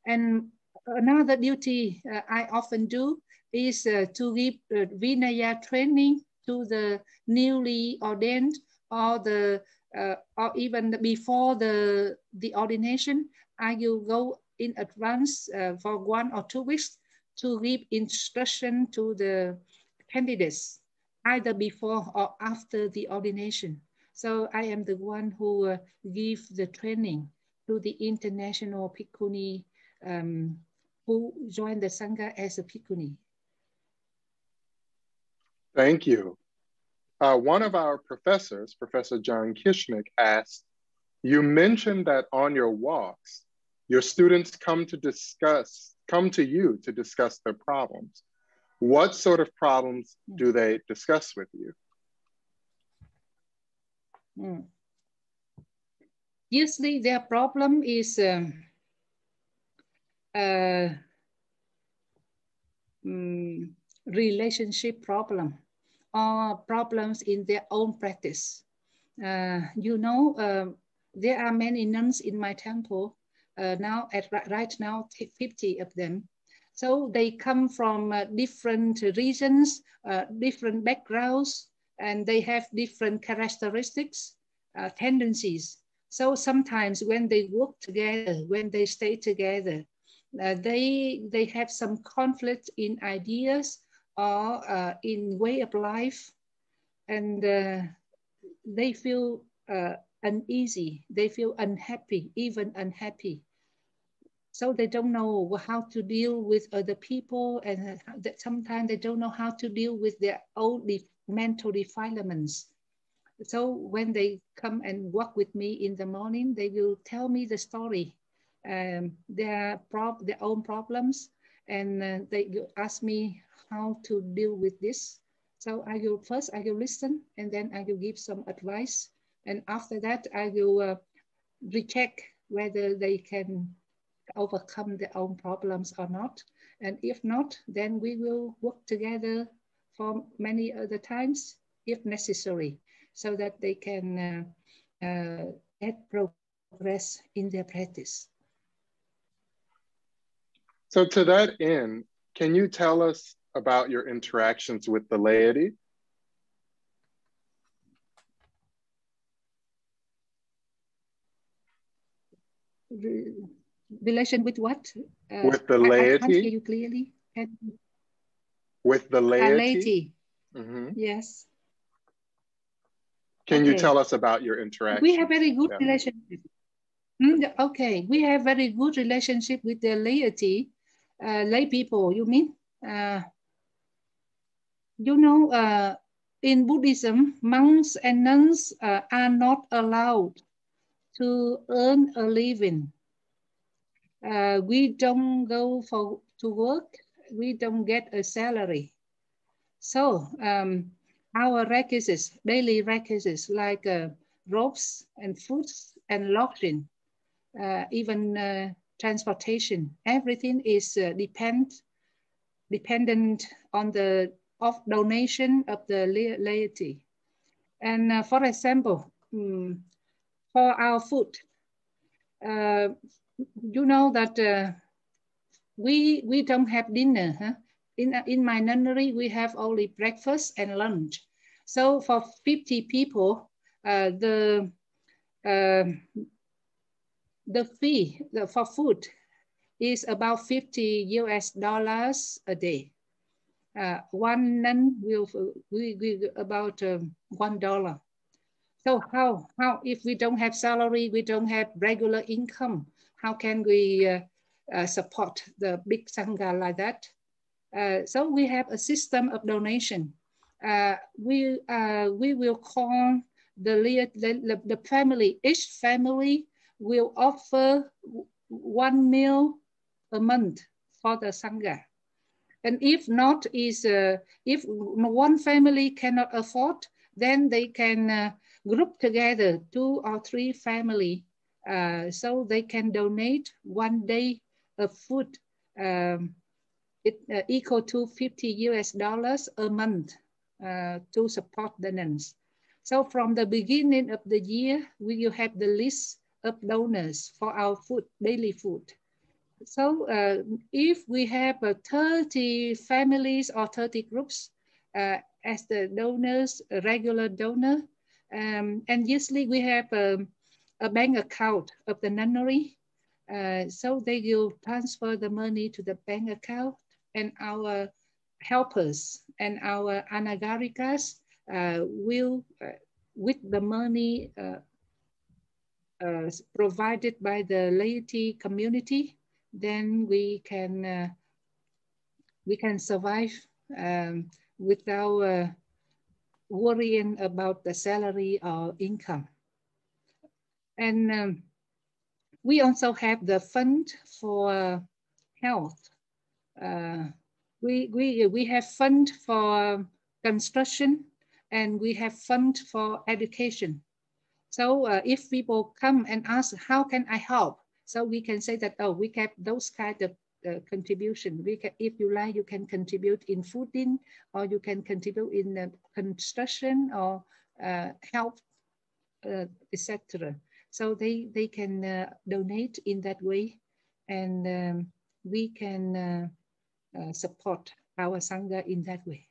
And another duty uh, I often do is uh, to give uh, Vinaya training to the newly ordained or the uh, or even before the, the ordination, I will go in advance uh, for one or two weeks to give instruction to the candidates either before or after the ordination. So I am the one who uh, give the training to the international Bhikkhuni um, who joined the Sangha as a Bhikkhuni. Thank you. Uh, one of our professors, Professor John Kieschnick, asked, you mentioned that on your walks, your students come to discuss, come to you to discuss their problems. What sort of problems do they discuss with you? Mm. Usually their problem is um, uh, um, relationship problem or problems in their own practice. Uh, you know, uh, there are many nuns in my temple uh, now, at right now, 50 of them. So they come from uh, different regions, uh, different backgrounds, and they have different characteristics, uh, tendencies. So sometimes when they work together, when they stay together, uh, they, they have some conflict in ideas or uh, in way of life, and uh, they feel uneasy, they feel unhappy, even unhappy so they don't know how to deal with other people and that sometimes they don't know how to deal with their own mental defilements so when they come and walk with me in the morning they will tell me the story um, their, prob their own problems. And uh, they ask me how to deal with this. So i will first i will listen and then i will give some advice. And after that i will uh, recheck whether they can overcome their own problems or not. And if not, then we will work together for many other times if necessary, so that they can uh, uh, get progress in their practice. So to that end, can you tell us about your interactions with the laity? Relation with what? Uh, with the laity. I, I, can't hear you clearly. with the laity. laity. Mm -hmm. Yes. Can okay. you tell us about your interaction? We have very good yeah. relationship. Mm, okay, we have very good relationship with the laity, uh, lay people. You mean? Uh, you know, uh, in Buddhism, monks and nuns uh, are not allowed to earn a living uh, we don't go for to work, we don't get a salary. So um, our requisites, daily requisites like uh, ropes and foods and lodging, uh, even uh, transportation, everything is uh, depend, dependent on the of donation of the laity. And uh, for example, um, for our food, uh, you know that uh, we we don't have dinner. Huh? In in my nunnery, we have only breakfast and lunch. So for 50 people, uh, the uh, the fee for food is about 50 US dollars a day. Uh, one nun will we, we about um, one dollar. So how how if we don't have salary, we don't have regular income, how can we uh, uh, support the big sangha like that? Uh, so we have a system of donation. we, we will call the, the, the family, each family will offer one meal a month for the sangha. And if not, is uh, if one family cannot afford, then they can uh, group together two or three family uh, so they can donate one day of food um, it, uh, equal to 50 US dollars a month uh, to support the nuns. So from the beginning of the year, we will have the list of donors for our food, daily food. So uh, if we have uh, 30 families or 30 groups uh, as the donors, regular donor, um, and usually we have um, a bank account of the nunnery. Uh, so they will transfer the money to the bank account and our helpers and our anagarikas uh, will, uh, with the money uh, uh, provided by the laity community, then we can uh, we can survive um, without worrying about the salary or income. And um, we also have the fund for health. Uh, we, we, we have fund for construction and we have fund for education. So uh, if people come and ask, how can I help? So we can say that, oh, we have those kind of uh, contribution. We can, if you like, you can contribute in fooding or you can contribute in uh, construction or uh, health, uh, etc. So they, they can uh, donate in that way and um, we can uh, uh, support our Sangha in that way.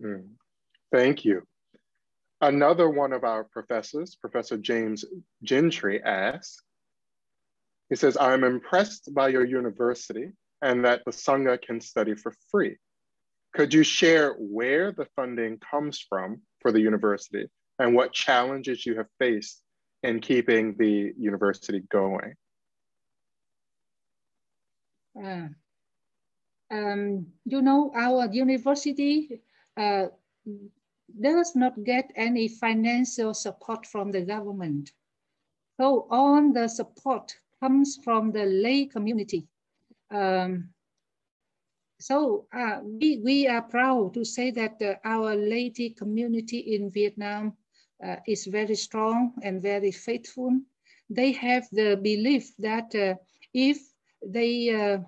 Mm. Thank you. Another one of our professors, Professor James Gentry asks, he says, I'm impressed by your university and that the Sangha can study for free. Could you share where the funding comes from for the university and what challenges you have faced in keeping the university going? Uh, um, you know, our university uh, does not get any financial support from the government. So all the support comes from the lay community. Um, so uh, we, we are proud to say that uh, our laity community in Vietnam uh, is very strong and very faithful. They have the belief that uh, if they uh,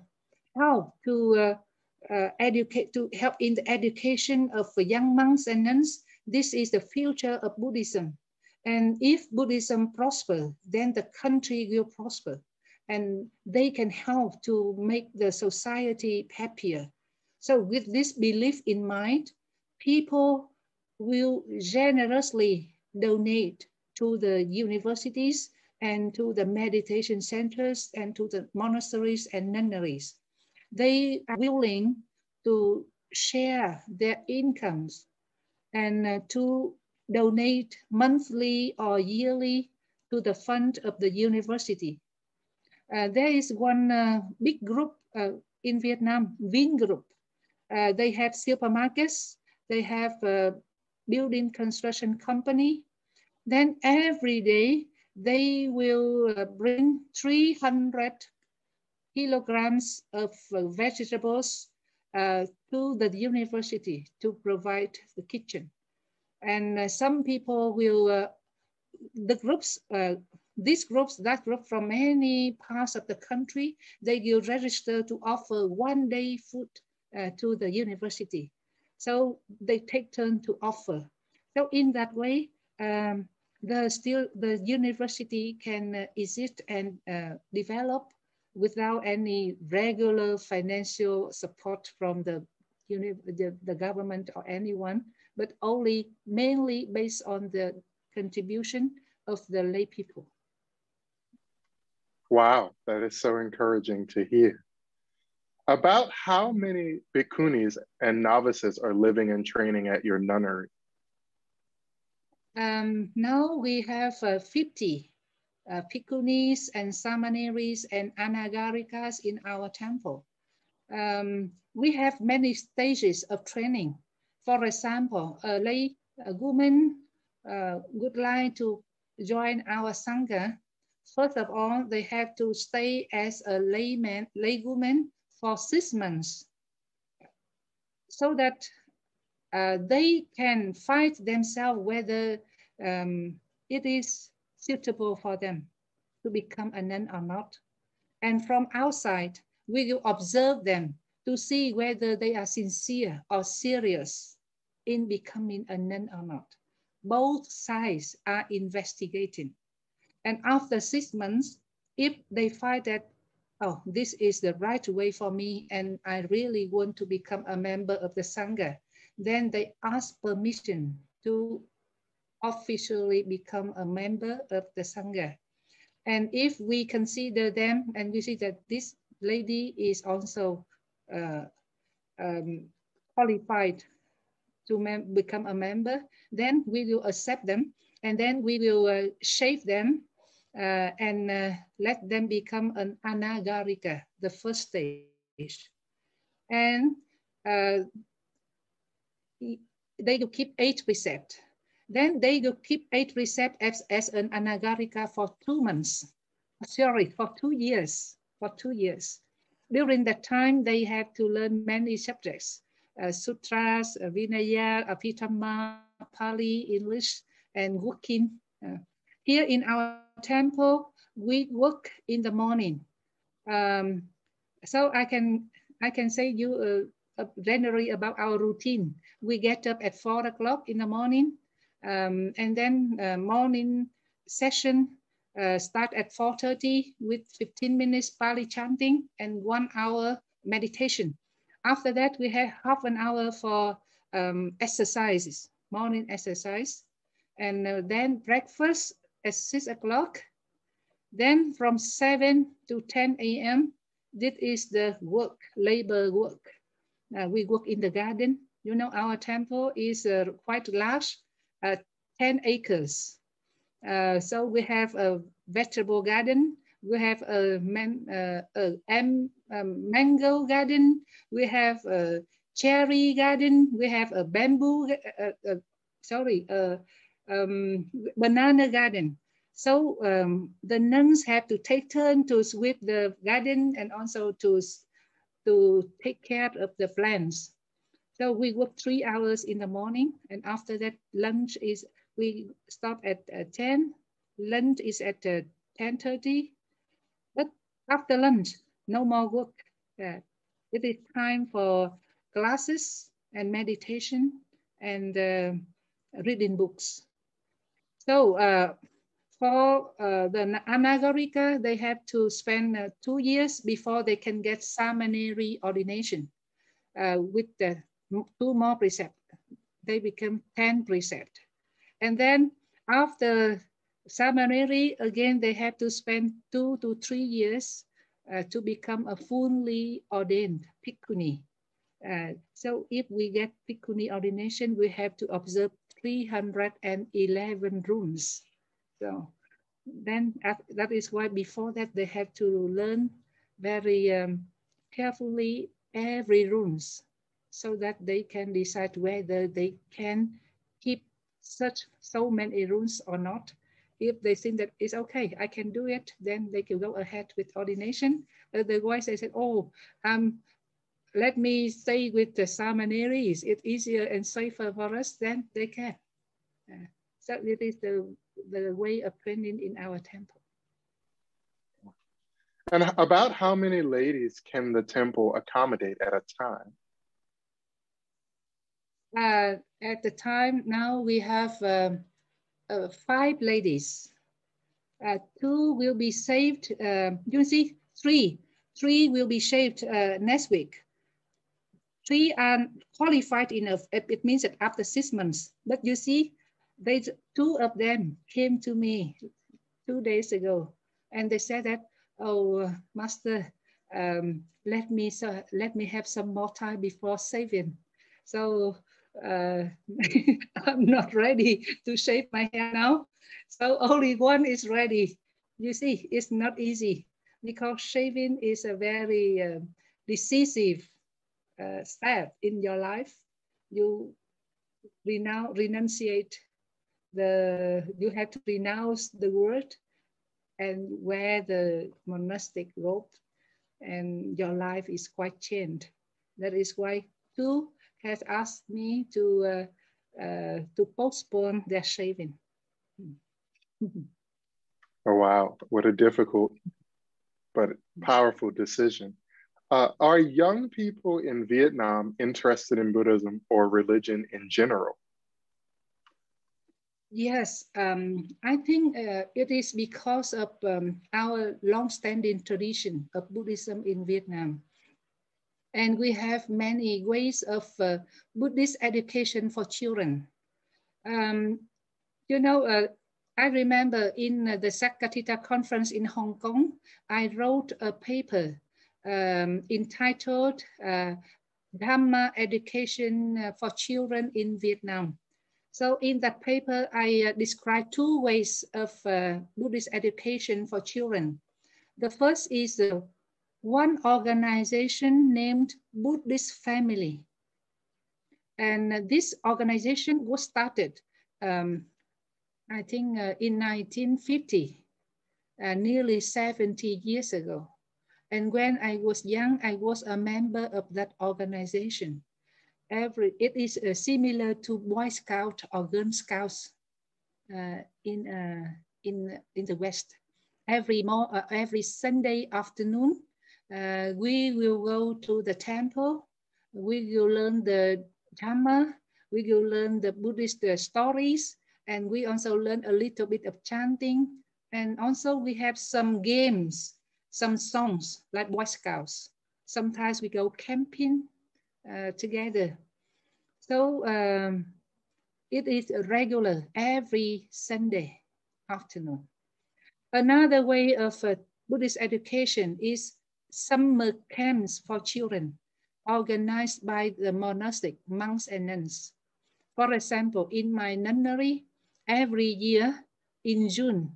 help to uh, uh, educate to help in the education of young monks and nuns. This is the future of Buddhism. And if Buddhism prosper, then the country will prosper and they can help to make the society happier. So with this belief in mind, people will generously donate to the universities and to the meditation centers and to the monasteries and nunneries they are willing to share their incomes and uh, to donate monthly or yearly to the fund of the university. Uh, there is one uh, big group uh, in Vietnam, Vingroup. Uh, they have supermarkets, they have a building construction company. Then every day they will uh, bring 300 kilograms of uh, vegetables uh, to the university to provide the kitchen. And uh, some people will, uh, the groups, uh, these groups, that group from many parts of the country, they will register to offer one day food to the university. So they take turn to offer. So in that way, um, the still the university can uh, exist and uh, develop without any regular financial support from the, the, the government or anyone, but only mainly based on the contribution of the lay people. Wow, that is so encouraging to hear. About how many bhikkhunis and novices are living and training at your nunnery? Um, now we have uh, 50 uh, bhikkhunis and samaneris and anagarikas in our temple. Um, we have many stages of training. For example, a lay a woman uh, would like to join our Sangha. First of all, they have to stay as a layman, laywoman for six months so that uh, they can find themselves whether um, it is suitable for them to become a nun or not. And from outside, we will observe them to see whether they are sincere or serious in becoming a nun or not. Both sides are investigating. And after six months, if they find that, oh, this is the right way for me and I really want to become a member of the Sangha, then they ask permission to officially become a member of the Sangha. And if we consider them and we see that this lady is also uh, um, qualified to become a member, then we will accept them and then we will uh, shape them uh, and uh, let them become an anagarika, the first stage. And uh, they will keep eight precepts. Then they will keep eight precepts as, as an anagarika for two months. Sorry, for two years, for two years. During that time, they have to learn many subjects, uh, sutras, uh, Vinaya, Abhidhamma, Pali, English, and working. Uh, here in our temple, we work in the morning. Um, so I can I can say you uh, generally about our routine. We get up at four o'clock in the morning um, and then uh, morning session uh, start at 4.30 with 15 minutes Pali chanting and one hour meditation. After that, we have half an hour for um, exercises, morning exercise. And uh, then breakfast at six o'clock. Then from seven to 10 a.m., this is the work, labor work. Uh, we work in the garden. You know, our temple is uh, quite large, uh, 10 acres. Uh, so we have a vegetable garden, we have a, man, uh, a, mango garden, we have a cherry garden, we have a bamboo, sorry, a um, banana garden. So um, the nuns have to take turn to sweep the garden and also to, to take care of the plants. So we work three hours in the morning and after that lunch is, we stop at uh, 10, lunch is at uh, 10.30, but after lunch, no more work. Uh, it is time for classes and meditation and uh, reading books. So uh, for uh, the Anagarika, they have to spend uh, two years before they can get samaneri ordination uh, with the two more precepts. They become 10 precept. And then after samaneri, again, they have to spend two to three years uh, to become a fully ordained bhikkhuni. Uh, so if we get bhikkhuni ordination, we have to observe 311 rules. So then that is why before that they have to learn very um, carefully every rules so that they can decide whether they can keep such so many rules or not if they think that it's okay, I can do it, then they can go ahead with ordination. Otherwise, they said, oh, um, let me stay with the samaneris. It's easier and safer for us, then they can. Uh, so it is the, the way of training in our temple. And about how many ladies can the temple accommodate at a time? Uh, at the time now we have um, uh, five ladies. Uh, two will be saved. Uh, you see, three. Three will be saved uh, next week. Three are qualified enough. It, it means that after six months. But you see, they two of them came to me two days ago, and they said that, "Oh, Master, um, let me so let me have some more time before saving." So uh, I'm not ready to shave my hair now. So only one is ready. You see, it's not easy because shaving is a very uh, decisive uh, step in your life. You renounce, renunciate the, you have to renounce the world and wear the monastic robe and your life is quite changed. That is why two has asked me to uh, uh, to postpone their shaving. oh wow, what a difficult but powerful decision. Uh, are young people in Vietnam interested in Buddhism or religion in general? Yes, um, I think uh, it is because of um, our long-standing tradition of Buddhism in Vietnam. And we have many ways of uh, Buddhist education for children. Um, you know, uh, I remember in uh, the Sakyadhita conference in Hong Kong, I wrote a paper um, entitled uh, Dhamma Education uh, for Children in Vietnam. So in that paper, I uh, described two ways of uh, Buddhist education for children. The first is the one organization named Buddhist Family. And this organization was started, um, I think uh, in 1950, uh, nearly 70 years ago. And when I was young, I was a member of that organization. Every, it is uh, similar to Boy Scout or Girl Scouts uh, in, uh, in, in the West. Every, more, uh, every Sunday afternoon, uh, we will go to the temple. We will learn the Dhamma. We will learn the Buddhist uh, stories. And we also learn a little bit of chanting. And also we have some games, some songs like Boy Scouts. Sometimes we go camping uh, together. So um, it is regular every Sunday afternoon. Another way of uh, Buddhist education is summer camps for children organized by the monastic monks and nuns. For example, in my nunnery, every year in June,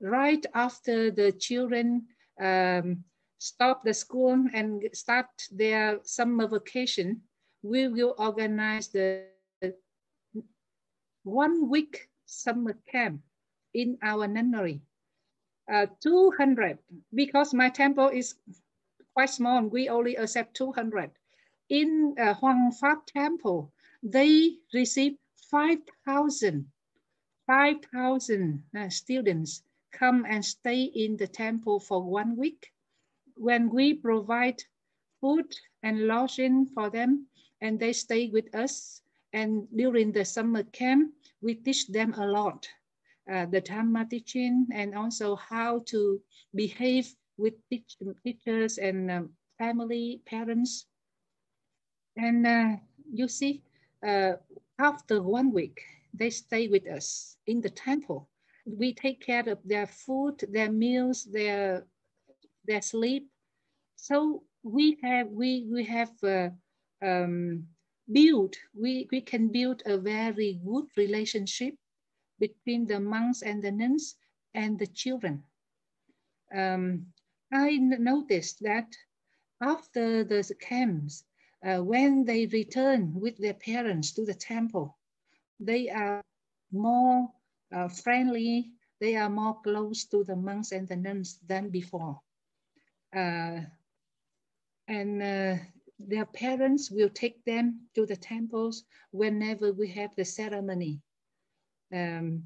right after the children um, stop the school and start their summer vacation, we will organize the one week summer camp in our nunnery. Uh, 200, because my temple is quite small, we only accept 200. In uh, Huang temple, they receive 5,000 5,000 uh, students come and stay in the temple for one week. When we provide food and lodging for them, and they stay with us, and during the summer camp, we teach them a lot. Uh, the Dhamma teaching and also how to behave with teach teachers and um, family, parents. And uh, you see, uh, after one week, they stay with us in the temple. We take care of their food, their meals, their their sleep. So we have we we have uh, um, built we we can build a very good relationship between the monks and the nuns and the children. Um, I noticed that after the camps, uh, when they return with their parents to the temple, they are more uh, friendly, they are more close to the monks and the nuns than before. Uh, and uh, their parents will take them to the temples whenever we have the ceremony. Um,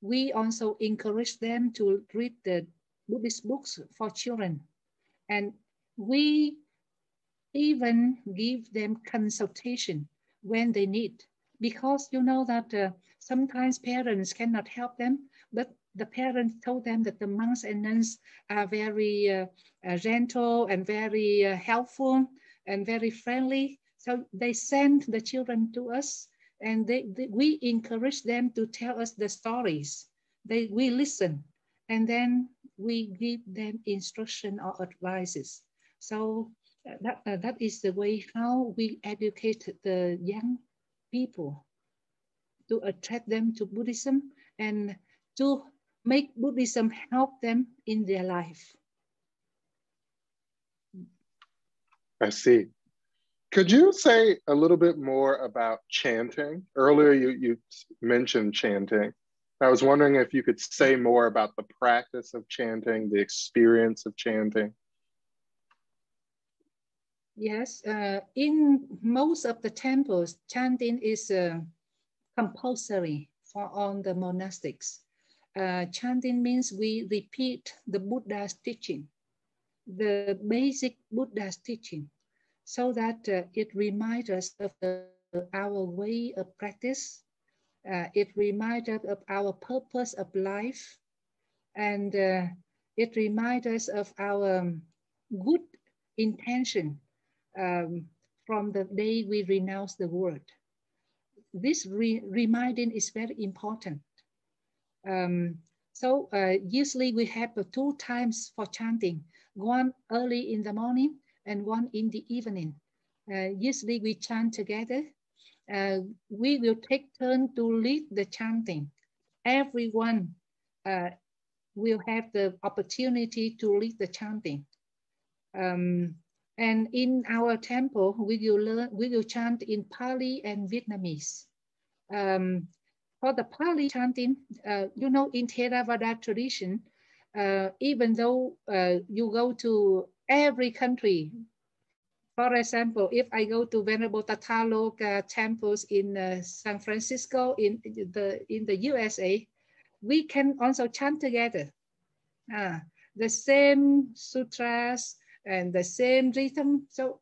we also encourage them to read the Buddhist books for children. And we even give them consultation when they need because you know that uh, sometimes parents cannot help them, but the parents told them that the monks and nuns are very uh, uh, gentle and very uh, helpful and very friendly. So they send the children to us and they, they, we encourage them to tell us the stories. They, we listen and then we give them instruction or advices. So uh, that, uh, that is the way how we educate the young people to attract them to Buddhism and to make Buddhism help them in their life. I see. Could you say a little bit more about chanting? Earlier, you, you mentioned chanting. I was wondering if you could say more about the practice of chanting, the experience of chanting. Yes, uh, in most of the temples, chanting is uh, compulsory for all the monastics. Uh, chanting means we repeat the Buddha's teaching, the basic Buddha's teaching, so that uh, it reminds us of the, our way of practice. Uh, it reminds us of our purpose of life, and uh, it reminds us of our um, good intention um, from the day we renounce the world. This re reminding is very important. Um, so uh, usually we have two times for chanting, one early in the morning and one in the evening. Uh, usually we chant together. Uh, we will take turn to lead the chanting. Everyone will have the opportunity to lead the chanting. Um, and in our temple, we will learn, we will chant in Pali and Vietnamese. Um, for the Pali chanting, uh, you know, in Theravada tradition, uh, even though uh, you go to every country, for example, if I go to Venerable Tathaaloka temples in uh, San Francisco, in the in the USA, we can also chant together. Uh, the same sutras, and the same rhythm. So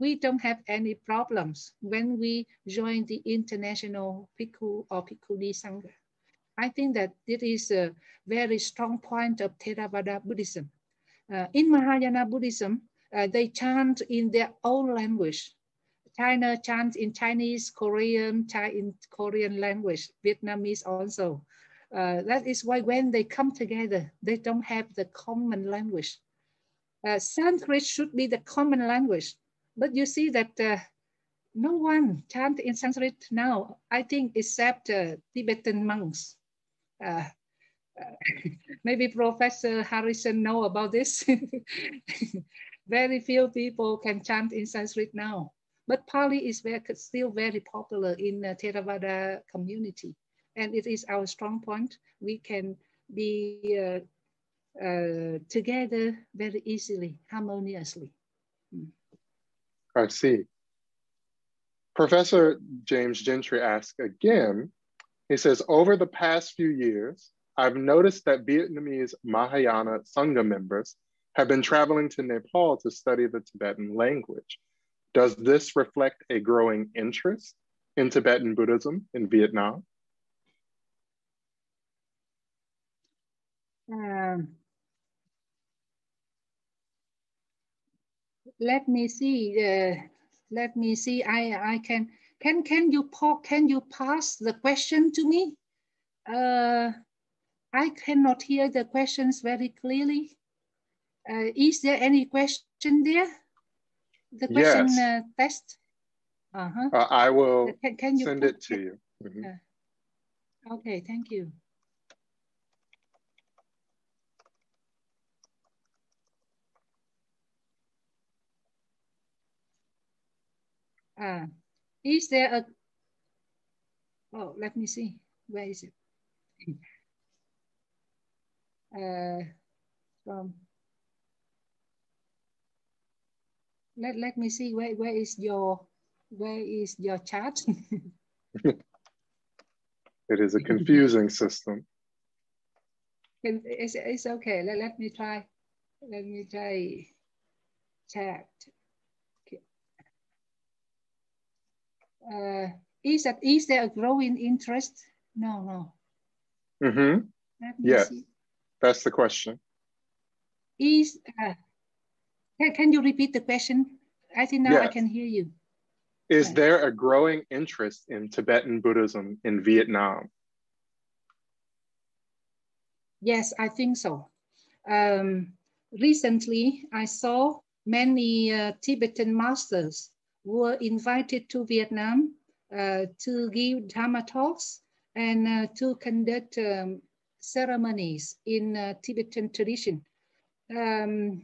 we don't have any problems when we join the international Bhikkhu or Bhikkhuni Sangha. I think that it is a very strong point of Theravada Buddhism. Uh, in Mahayana Buddhism, uh, they chant in their own language. China chants in Chinese, Korean, in Korean language, Vietnamese also. Uh, that is why when they come together, they don't have the common language. Uh, Sanskrit should be the common language, but you see that uh, no one chant in Sanskrit now, I think, except uh, Tibetan monks. Uh, maybe Professor Harrison know about this. very few people can chant in Sanskrit now, but Pali is very, still very popular in the Theravada community. And it is our strong point. We can be uh, uh, together very easily, harmoniously. Hmm. I see. Professor James Gentry asks again, he says, over the past few years, I've noticed that Vietnamese Mahayana Sangha members have been traveling to Nepal to study the Tibetan language. Does this reflect a growing interest in Tibetan Buddhism in Vietnam? Um, let me see. Uh, let me see. I I can can can you can you pass the question to me? Uh, I cannot hear the questions very clearly. Uh, is there any question there? The question yes. uh, test? Uh-huh. Uh, I will can, can you send it to you. Mm -hmm. okay, thank you. Uh, is there a, oh, let me see, where is it? uh, from let, let me see. Where, where is your where is your chat? It is a confusing system. It's, it's okay. Let, let me try let me try chat okay. Uh, is that is there a growing interest no no mm-hmm yes see. That's the question. Is uh, can, can you repeat the question? I think now yes. I can hear you. Is there a growing interest in Tibetan Buddhism in Vietnam? Yes, I think so. Um, recently, I saw many uh, Tibetan masters were invited to Vietnam uh, to give Dharma talks and uh, to conduct um, ceremonies in uh, Tibetan tradition. Um,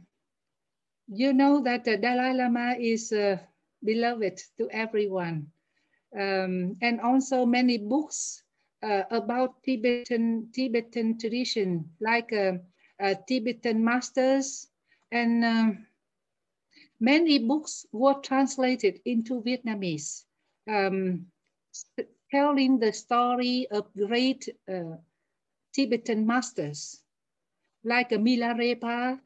you know that Dalai Lama is beloved to everyone. Um, and also many books uh, about Tibetan, Tibetan tradition, like uh, uh, Tibetan masters and um, many books were translated into Vietnamese, um, telling the story of great uh, Tibetan masters like Milarepa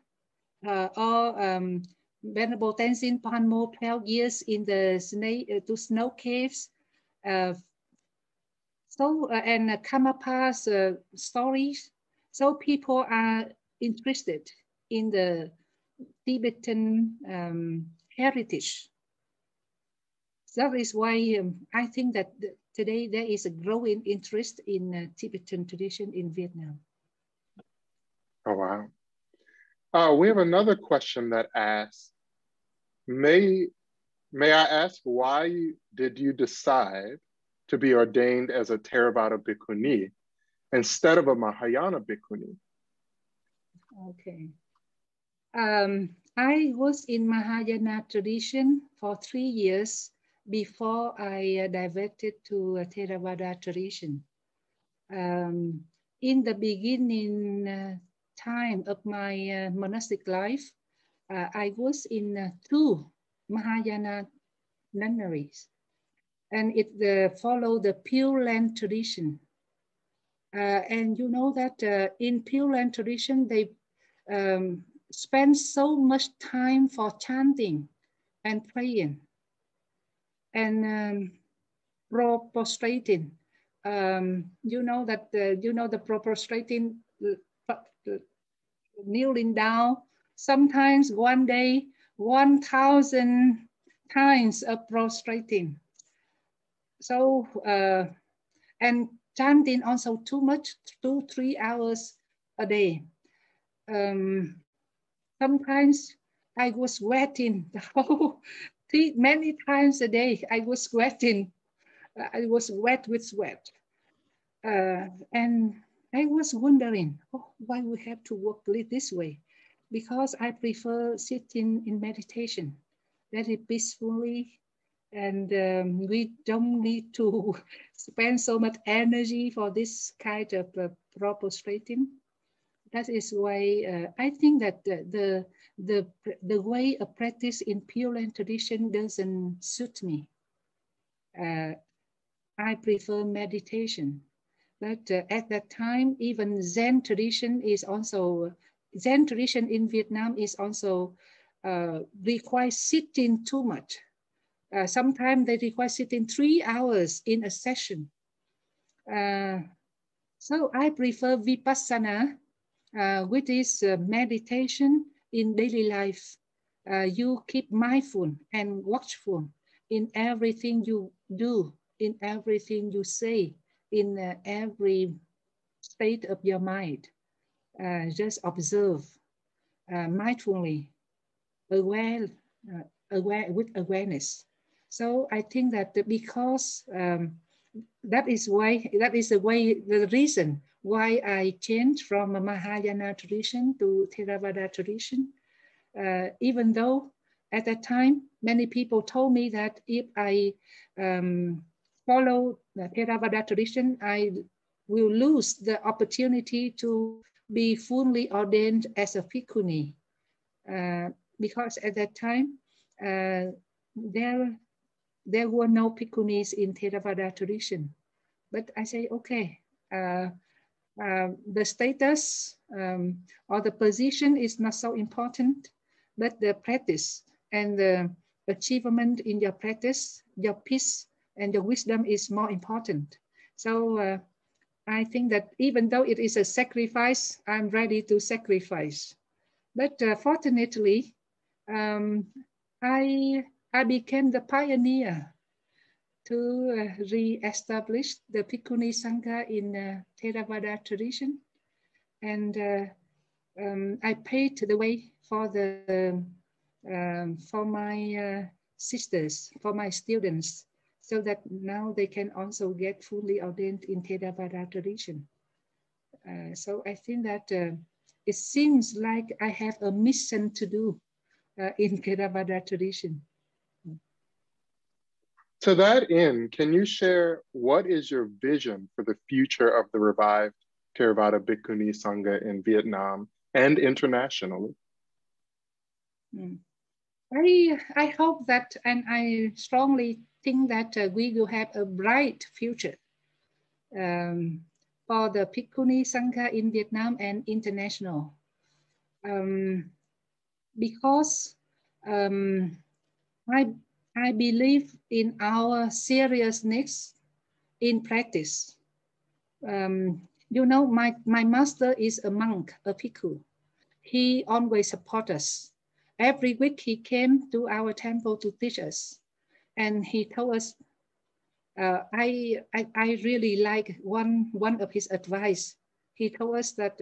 uh, or um, Venerable Tenzin Palmo 12 years in the snake, uh, to snow caves. Uh, so, uh, and uh, Karmapa's uh, stories. So people are interested in the Tibetan um, heritage. That is why um, I think that today there is a growing interest in uh, Tibetan tradition in Vietnam. Oh, wow. Uh, we have another question that asks, may, may I ask why did you decide to be ordained as a Theravada Bhikkhuni instead of a Mahayana Bhikkhuni? Okay. Um, I was in Mahayana tradition for three years before I uh, diverted to a Theravada tradition. Um, in the beginning uh, time of my uh, monastic life, uh, I was in uh, two Mahayana nunneries, and it uh, followed the Pure Land tradition. and you know that in Pure Land tradition, they um, spend so much time for chanting and praying and um, prostrating. Um, you know that uh, you know the prostrating, uh, kneeling down. Sometimes one day 1,000 times of prostrating. So, uh, and chanting also too much, two, three hours a day. Um, sometimes I was sweating the whole, many times a day. I was sweating. I was wet with sweat. Uh, and I was wondering, oh, why we have to work this way? Because I prefer sitting in meditation very peacefully and um, we don't need to spend so much energy for this kind of uh, prostrating. That is why uh, I think that the, the, the, the way of practice in Pure Land tradition doesn't suit me. Uh, I prefer meditation. But uh, at that time, even Zen tradition is also, Zen tradition in Vietnam is also uh, require sitting too much. Uh, sometimes they require sitting three hours in a session. Uh, so I prefer Vipassana, uh, which is uh, meditation in daily life. Uh, you keep mindful and watchful in everything you do, in everything you say, in uh, every state of your mind. just observe mindfully, aware, aware with awareness. So I think that because um, that is why, that is the way, the reason why I changed from Mahayana tradition to Theravada tradition. Uh, even though at that time, many people told me that if I um, follow the Theravada tradition, I will lose the opportunity to be fully ordained as a bhikkhuni. Uh, because at that time, uh, there there were no bhikkhunis in Theravada tradition. But I say, okay, uh, uh, the status um, or the position is not so important, but the practice and the achievement in your practice, your peace and your wisdom is more important. So uh, I think that even though it is a sacrifice, I'm ready to sacrifice. But uh, fortunately, um, I I became the pioneer to uh, re-establish the Bhikkhuni Sangha in uh, Theravada tradition. And uh, um, I paved the way for the um, for my uh, sisters, for my students, so that now they can also get fully ordained in Theravada tradition. Uh, so I think that uh, it seems like I have a mission to do in Theravada tradition. To that end, can you share what is your vision for the future of the revived Theravada Bhikkhuni Sangha in Vietnam and internationally? Hmm. I, I hope that, and I strongly think that uh, we will have a bright future um, for the Bhikkhuni Sangha in Vietnam and international. Um, because um, I I believe in our seriousness in practice. Um, you know, my, my master is a monk, a bhikkhu. He always support us. Every week he came to our temple to teach us. And he told us, uh, I, I, I really like one, one of his advice. He told us that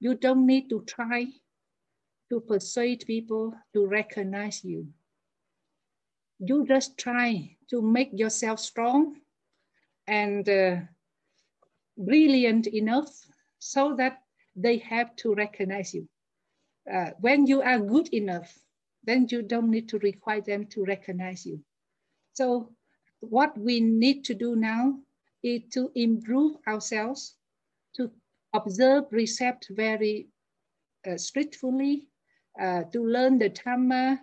you don't need to try to persuade people to recognize you you just try to make yourself strong and uh, brilliant enough so that they have to recognize you. Uh, when you are good enough, then you don't need to require them to recognize you. So what we need to do now is to improve ourselves, to observe recept very uh, strictly, uh, to learn the Dhamma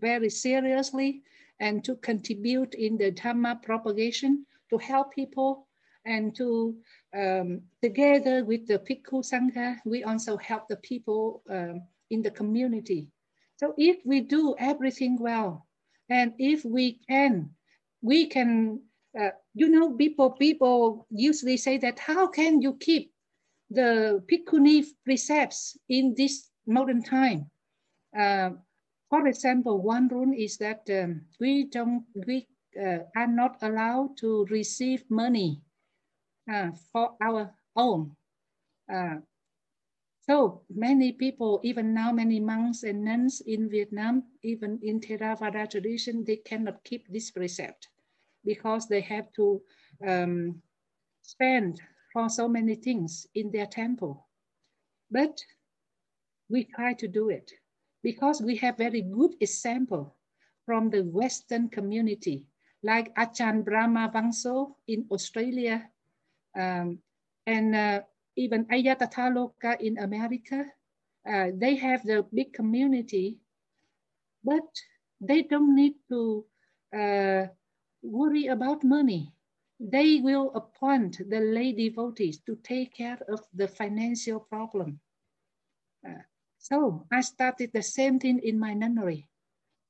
very, seriously and to contribute in the Dhamma propagation to help people and to um, together with the Bhikkhu Sangha, we also help the people um, in the community. So if we do everything well, and if we can, we can, uh, you know, people, people usually say that how can you keep the Bhikkhuni precepts in this modern time. Uh, for example, one rule is that um, we don't, we uh, are not allowed to receive money uh, for our own. Uh, so many people, even now, many monks and nuns in Vietnam, even in Theravada tradition, they cannot keep this precept because they have to um, spend for so many things in their temple. But we try to do it because we have very good example from the Western community, like Ajahn Brahmavamso in Australia, um, and uh, even Ayya Tathaaloka in America. Uh, they have the big community, but they don't need to uh, worry about money. They will appoint the lay devotees to take care of the financial problem. Uh, so I started the same thing in my nunnery.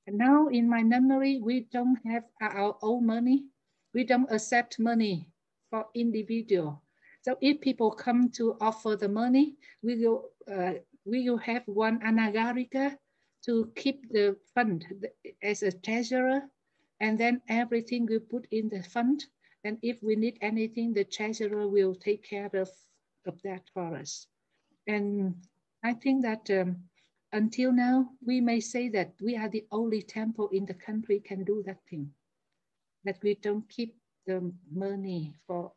And now in my nunnery, we don't have our own money. We don't accept money for individual. So if people come to offer the money, we will, uh, we will have one anagarika to keep the fund as a treasurer. And then everything we put in the fund. And if we need anything, the treasurer will take care of, of that for us. And I think that um, until now, we may say that we are the only temple in the country can do that thing, that we don't keep the money for,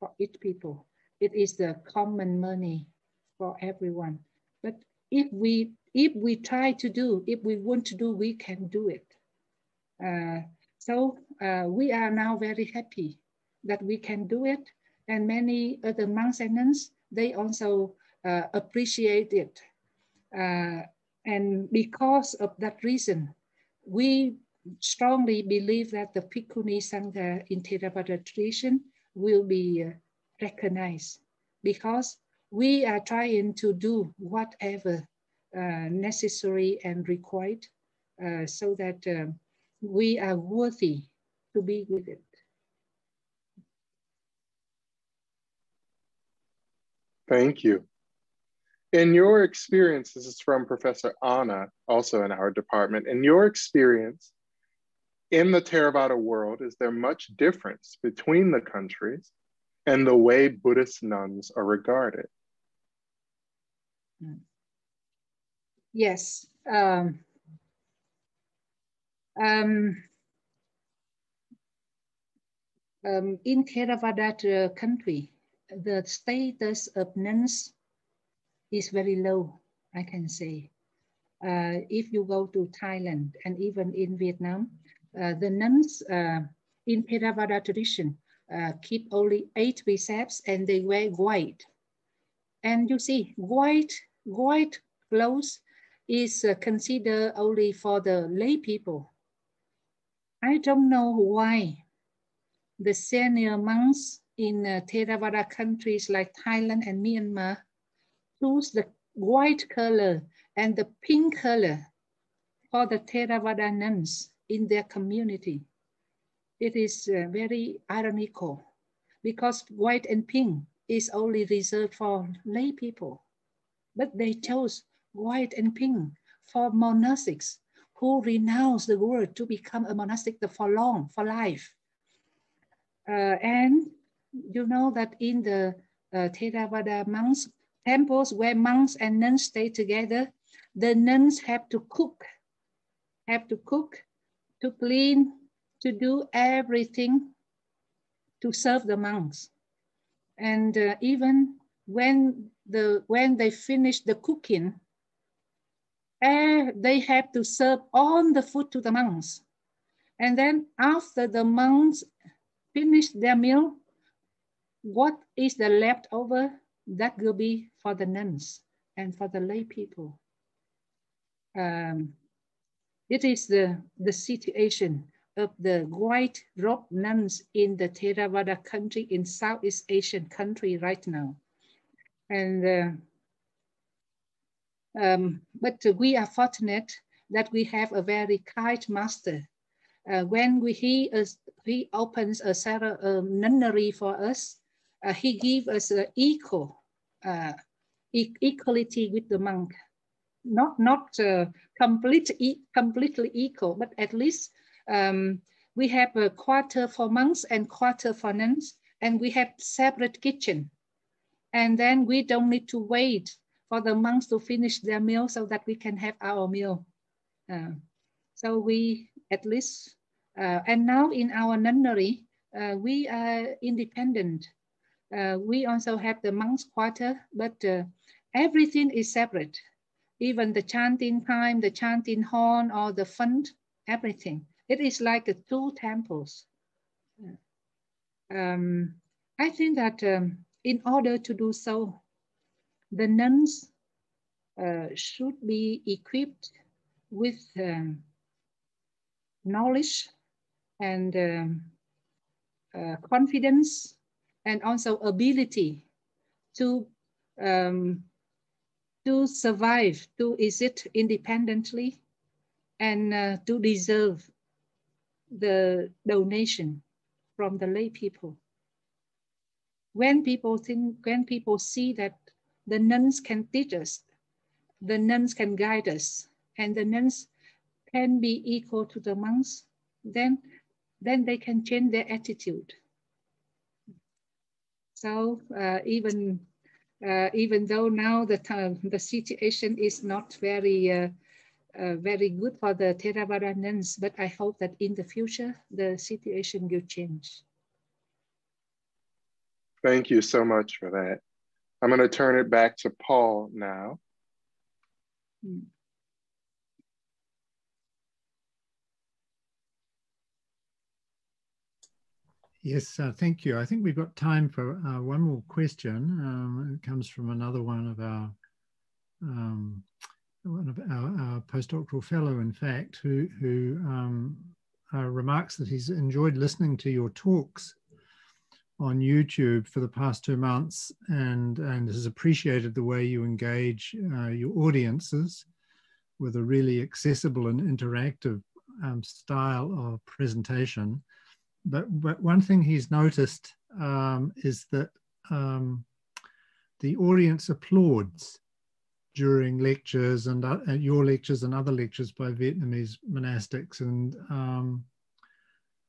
for each people. It is the common money for everyone. But if we, if we try to do, if we want to do, we can do it. Uh, so uh, we are now very happy that we can do it. And many other monks and nuns, they also uh, appreciate it. Uh, and because of that reason, we strongly believe that the Bhikkhuni Sangha in Theravada tradition will be uh, recognized because we are trying to do whatever uh, necessary and required uh, so that um, we are worthy to be with it. Thank you. In your experience, this is from Professor Anna, also in our department. In your experience in the Theravada world, is there much difference between the countries and the way Buddhist nuns are regarded? Yes. Um, um, um, in Theravada country, the status of nuns is very low, I can say. Uh, if you go to Thailand and even in Vietnam, uh, the nuns uh, in Theravada tradition uh, keep only eight precepts and they wear white. And you see, white, white clothes is uh, considered only for the lay people. I don't know why the senior monks in uh, Theravada countries like Thailand and Myanmar choose the white color and the pink color for the Theravada nuns in their community. It is uh, very ironical because white and pink is only reserved for lay people, but they chose white and pink for monastics who renounce the world to become a monastic for long, for life. Uh, and you know that in the uh, Theravada monks temples where monks and nuns stay together, the nuns have to cook, have to cook, to clean, to do everything to serve the monks. And uh, even when, the, when they finish the cooking, uh, they have to serve all the food to the monks. And then after the monks finish their meal, what is the leftover that will be for the nuns and for the lay people. Um, it is the, the situation of the white robe nuns in the Theravada country in Southeast Asian country right now. And, uh, um, but we are fortunate that we have a very kind master. Uh, when we, he, he opens a, a nunnery for us, he gave us an equal uh, e equality with the monk. not not uh, completely completely equal, but at least um, we have a quarter for monks and quarter for nuns, and we have separate kitchen. And then we don't need to wait for the monks to finish their meal so that we can have our meal. Uh, so we at least, uh, and now in our nunnery, uh, we are independent. Uh, we also have the monks quarter, but uh, everything is separate. Even the chanting time, the chanting horn, or the fund, everything. It is like the two temples. Um, I think that um, in order to do so, the nuns uh, should be equipped with um, knowledge and um, uh, confidence and also ability to um, to survive, to exist independently, and uh, to deserve the donation from the lay people. When people think, when people see that the nuns can teach us, the nuns can guide us, and the nuns can be equal to the monks, then, then they can change their attitude. So uh, even uh, even though now the the situation is not very uh, uh, very good for the Theravada nuns, but I hope that in the future the situation will change. Thank you so much for that. I'm going to turn it back to Paul now. Hmm. Yes, uh, thank you. I think we've got time for uh, one more question. Um, it comes from another one of our um, one of our, our, postdoctoral fellow, in fact, who who um, uh, remarks that he's enjoyed listening to your talks on YouTube for the past two months and and has appreciated the way you engage uh, your audiences with a really accessible and interactive um, style of presentation but, but one thing he's noticed um, is that um, the audience applauds during lectures and uh, your lectures and other lectures by Vietnamese monastics. And um,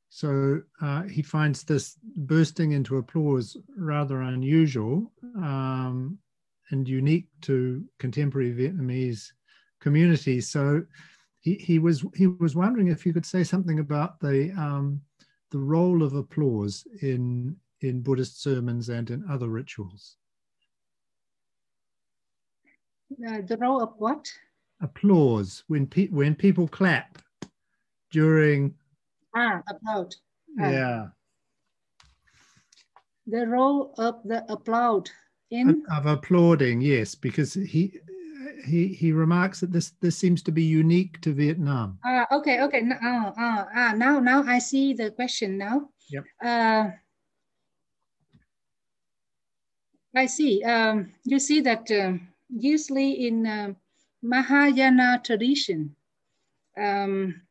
so uh, he finds this bursting into applause rather unusual um, and unique to contemporary Vietnamese communities. So he, he was he was wondering if you could say something about the um, the role of applause in, in Buddhist sermons and in other rituals? Uh, the role of what? Applause, when, pe when people clap during. Ah, applaud. Ah. Yeah. The role of the applaud in. Of, of applauding, yes, because he he he remarks that this this seems to be unique to Vietnam. Uh, okay, okay. Uh, uh, uh, now now I see the question now. Yep. Uh, I see. Um, you see that uh, usually in uh, Mahayana tradition, um,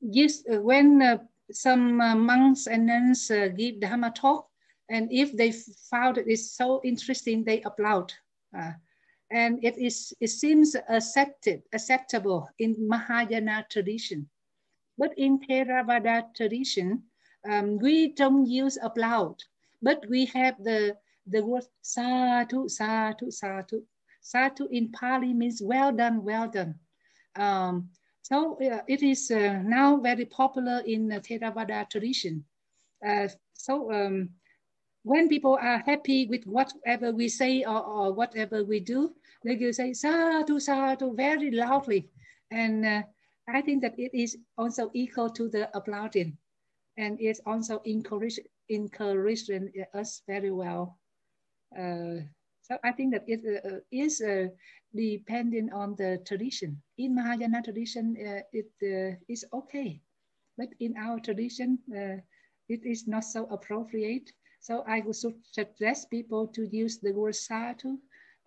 yes, when uh, some uh, monks and nuns uh, give Dharma talk, and if they found it is so interesting, they applaud. And it is it seems accepted acceptable in Mahayana tradition, but in Theravada tradition, um, we don't use applaud, but we have the the word sadhu sadhu sadhu sadhu in Pali means well done well done. Um, so uh, it is uh, now very popular in the Theravada tradition. Uh, so um, when people are happy with whatever we say or, or whatever we do, they will say sadhu, sadhu very loudly. And uh, I think that it is also equal to the applauding. And it's also encourage, encouraging us very well. Uh, so I think that it uh, is uh, depending on the tradition. In Mahayana tradition, uh, it uh, is okay. But in our tradition, it is not so appropriate so I would suggest people to use the word sadhu uh,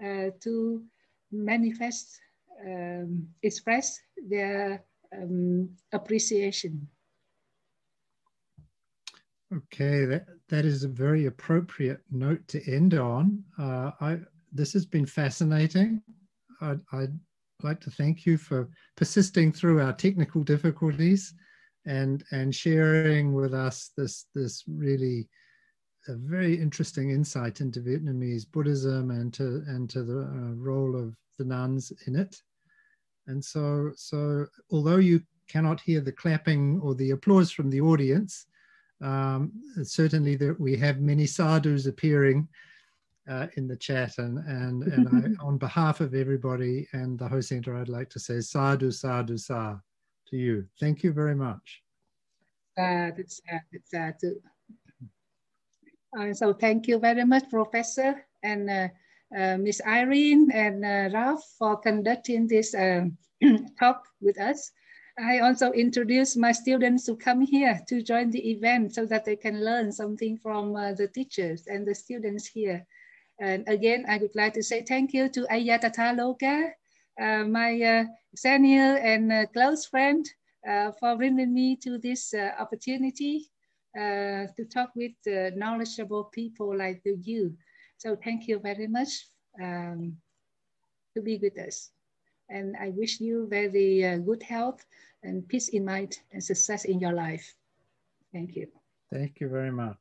to manifest, um, express their um, appreciation. Okay, that, that is a very appropriate note to end on. Uh, I, this has been fascinating. I, I'd, like to thank you for persisting through our technical difficulties and and sharing with us this this really a very interesting insight into Vietnamese Buddhism and to and to the uh, role of the nuns in it. And so so although you cannot hear the clapping or the applause from the audience, um, certainly that we have many sadhus appearing uh, in the chat and and and I, on behalf of everybody and the Ho Center, I'd like to say sadhu sadhu sa to you. Thank you very much. Sadhu sadhu sadhu. Uh, so thank you very much, Professor and uh, uh, Miss Irene and uh, Ralph for conducting this um, talk with us. I also introduce my students to come here to join the event so that they can learn something from uh, the teachers and the students here. And again, I would like to say thank you to Ayya Tathaaloka, uh, my uh, senior and close friend, for bringing me to this opportunity uh, to talk with knowledgeable people like you. So thank you very much um, to be with us. And I wish you very good health and peace in mind and success in your life. Thank you. Thank you very much.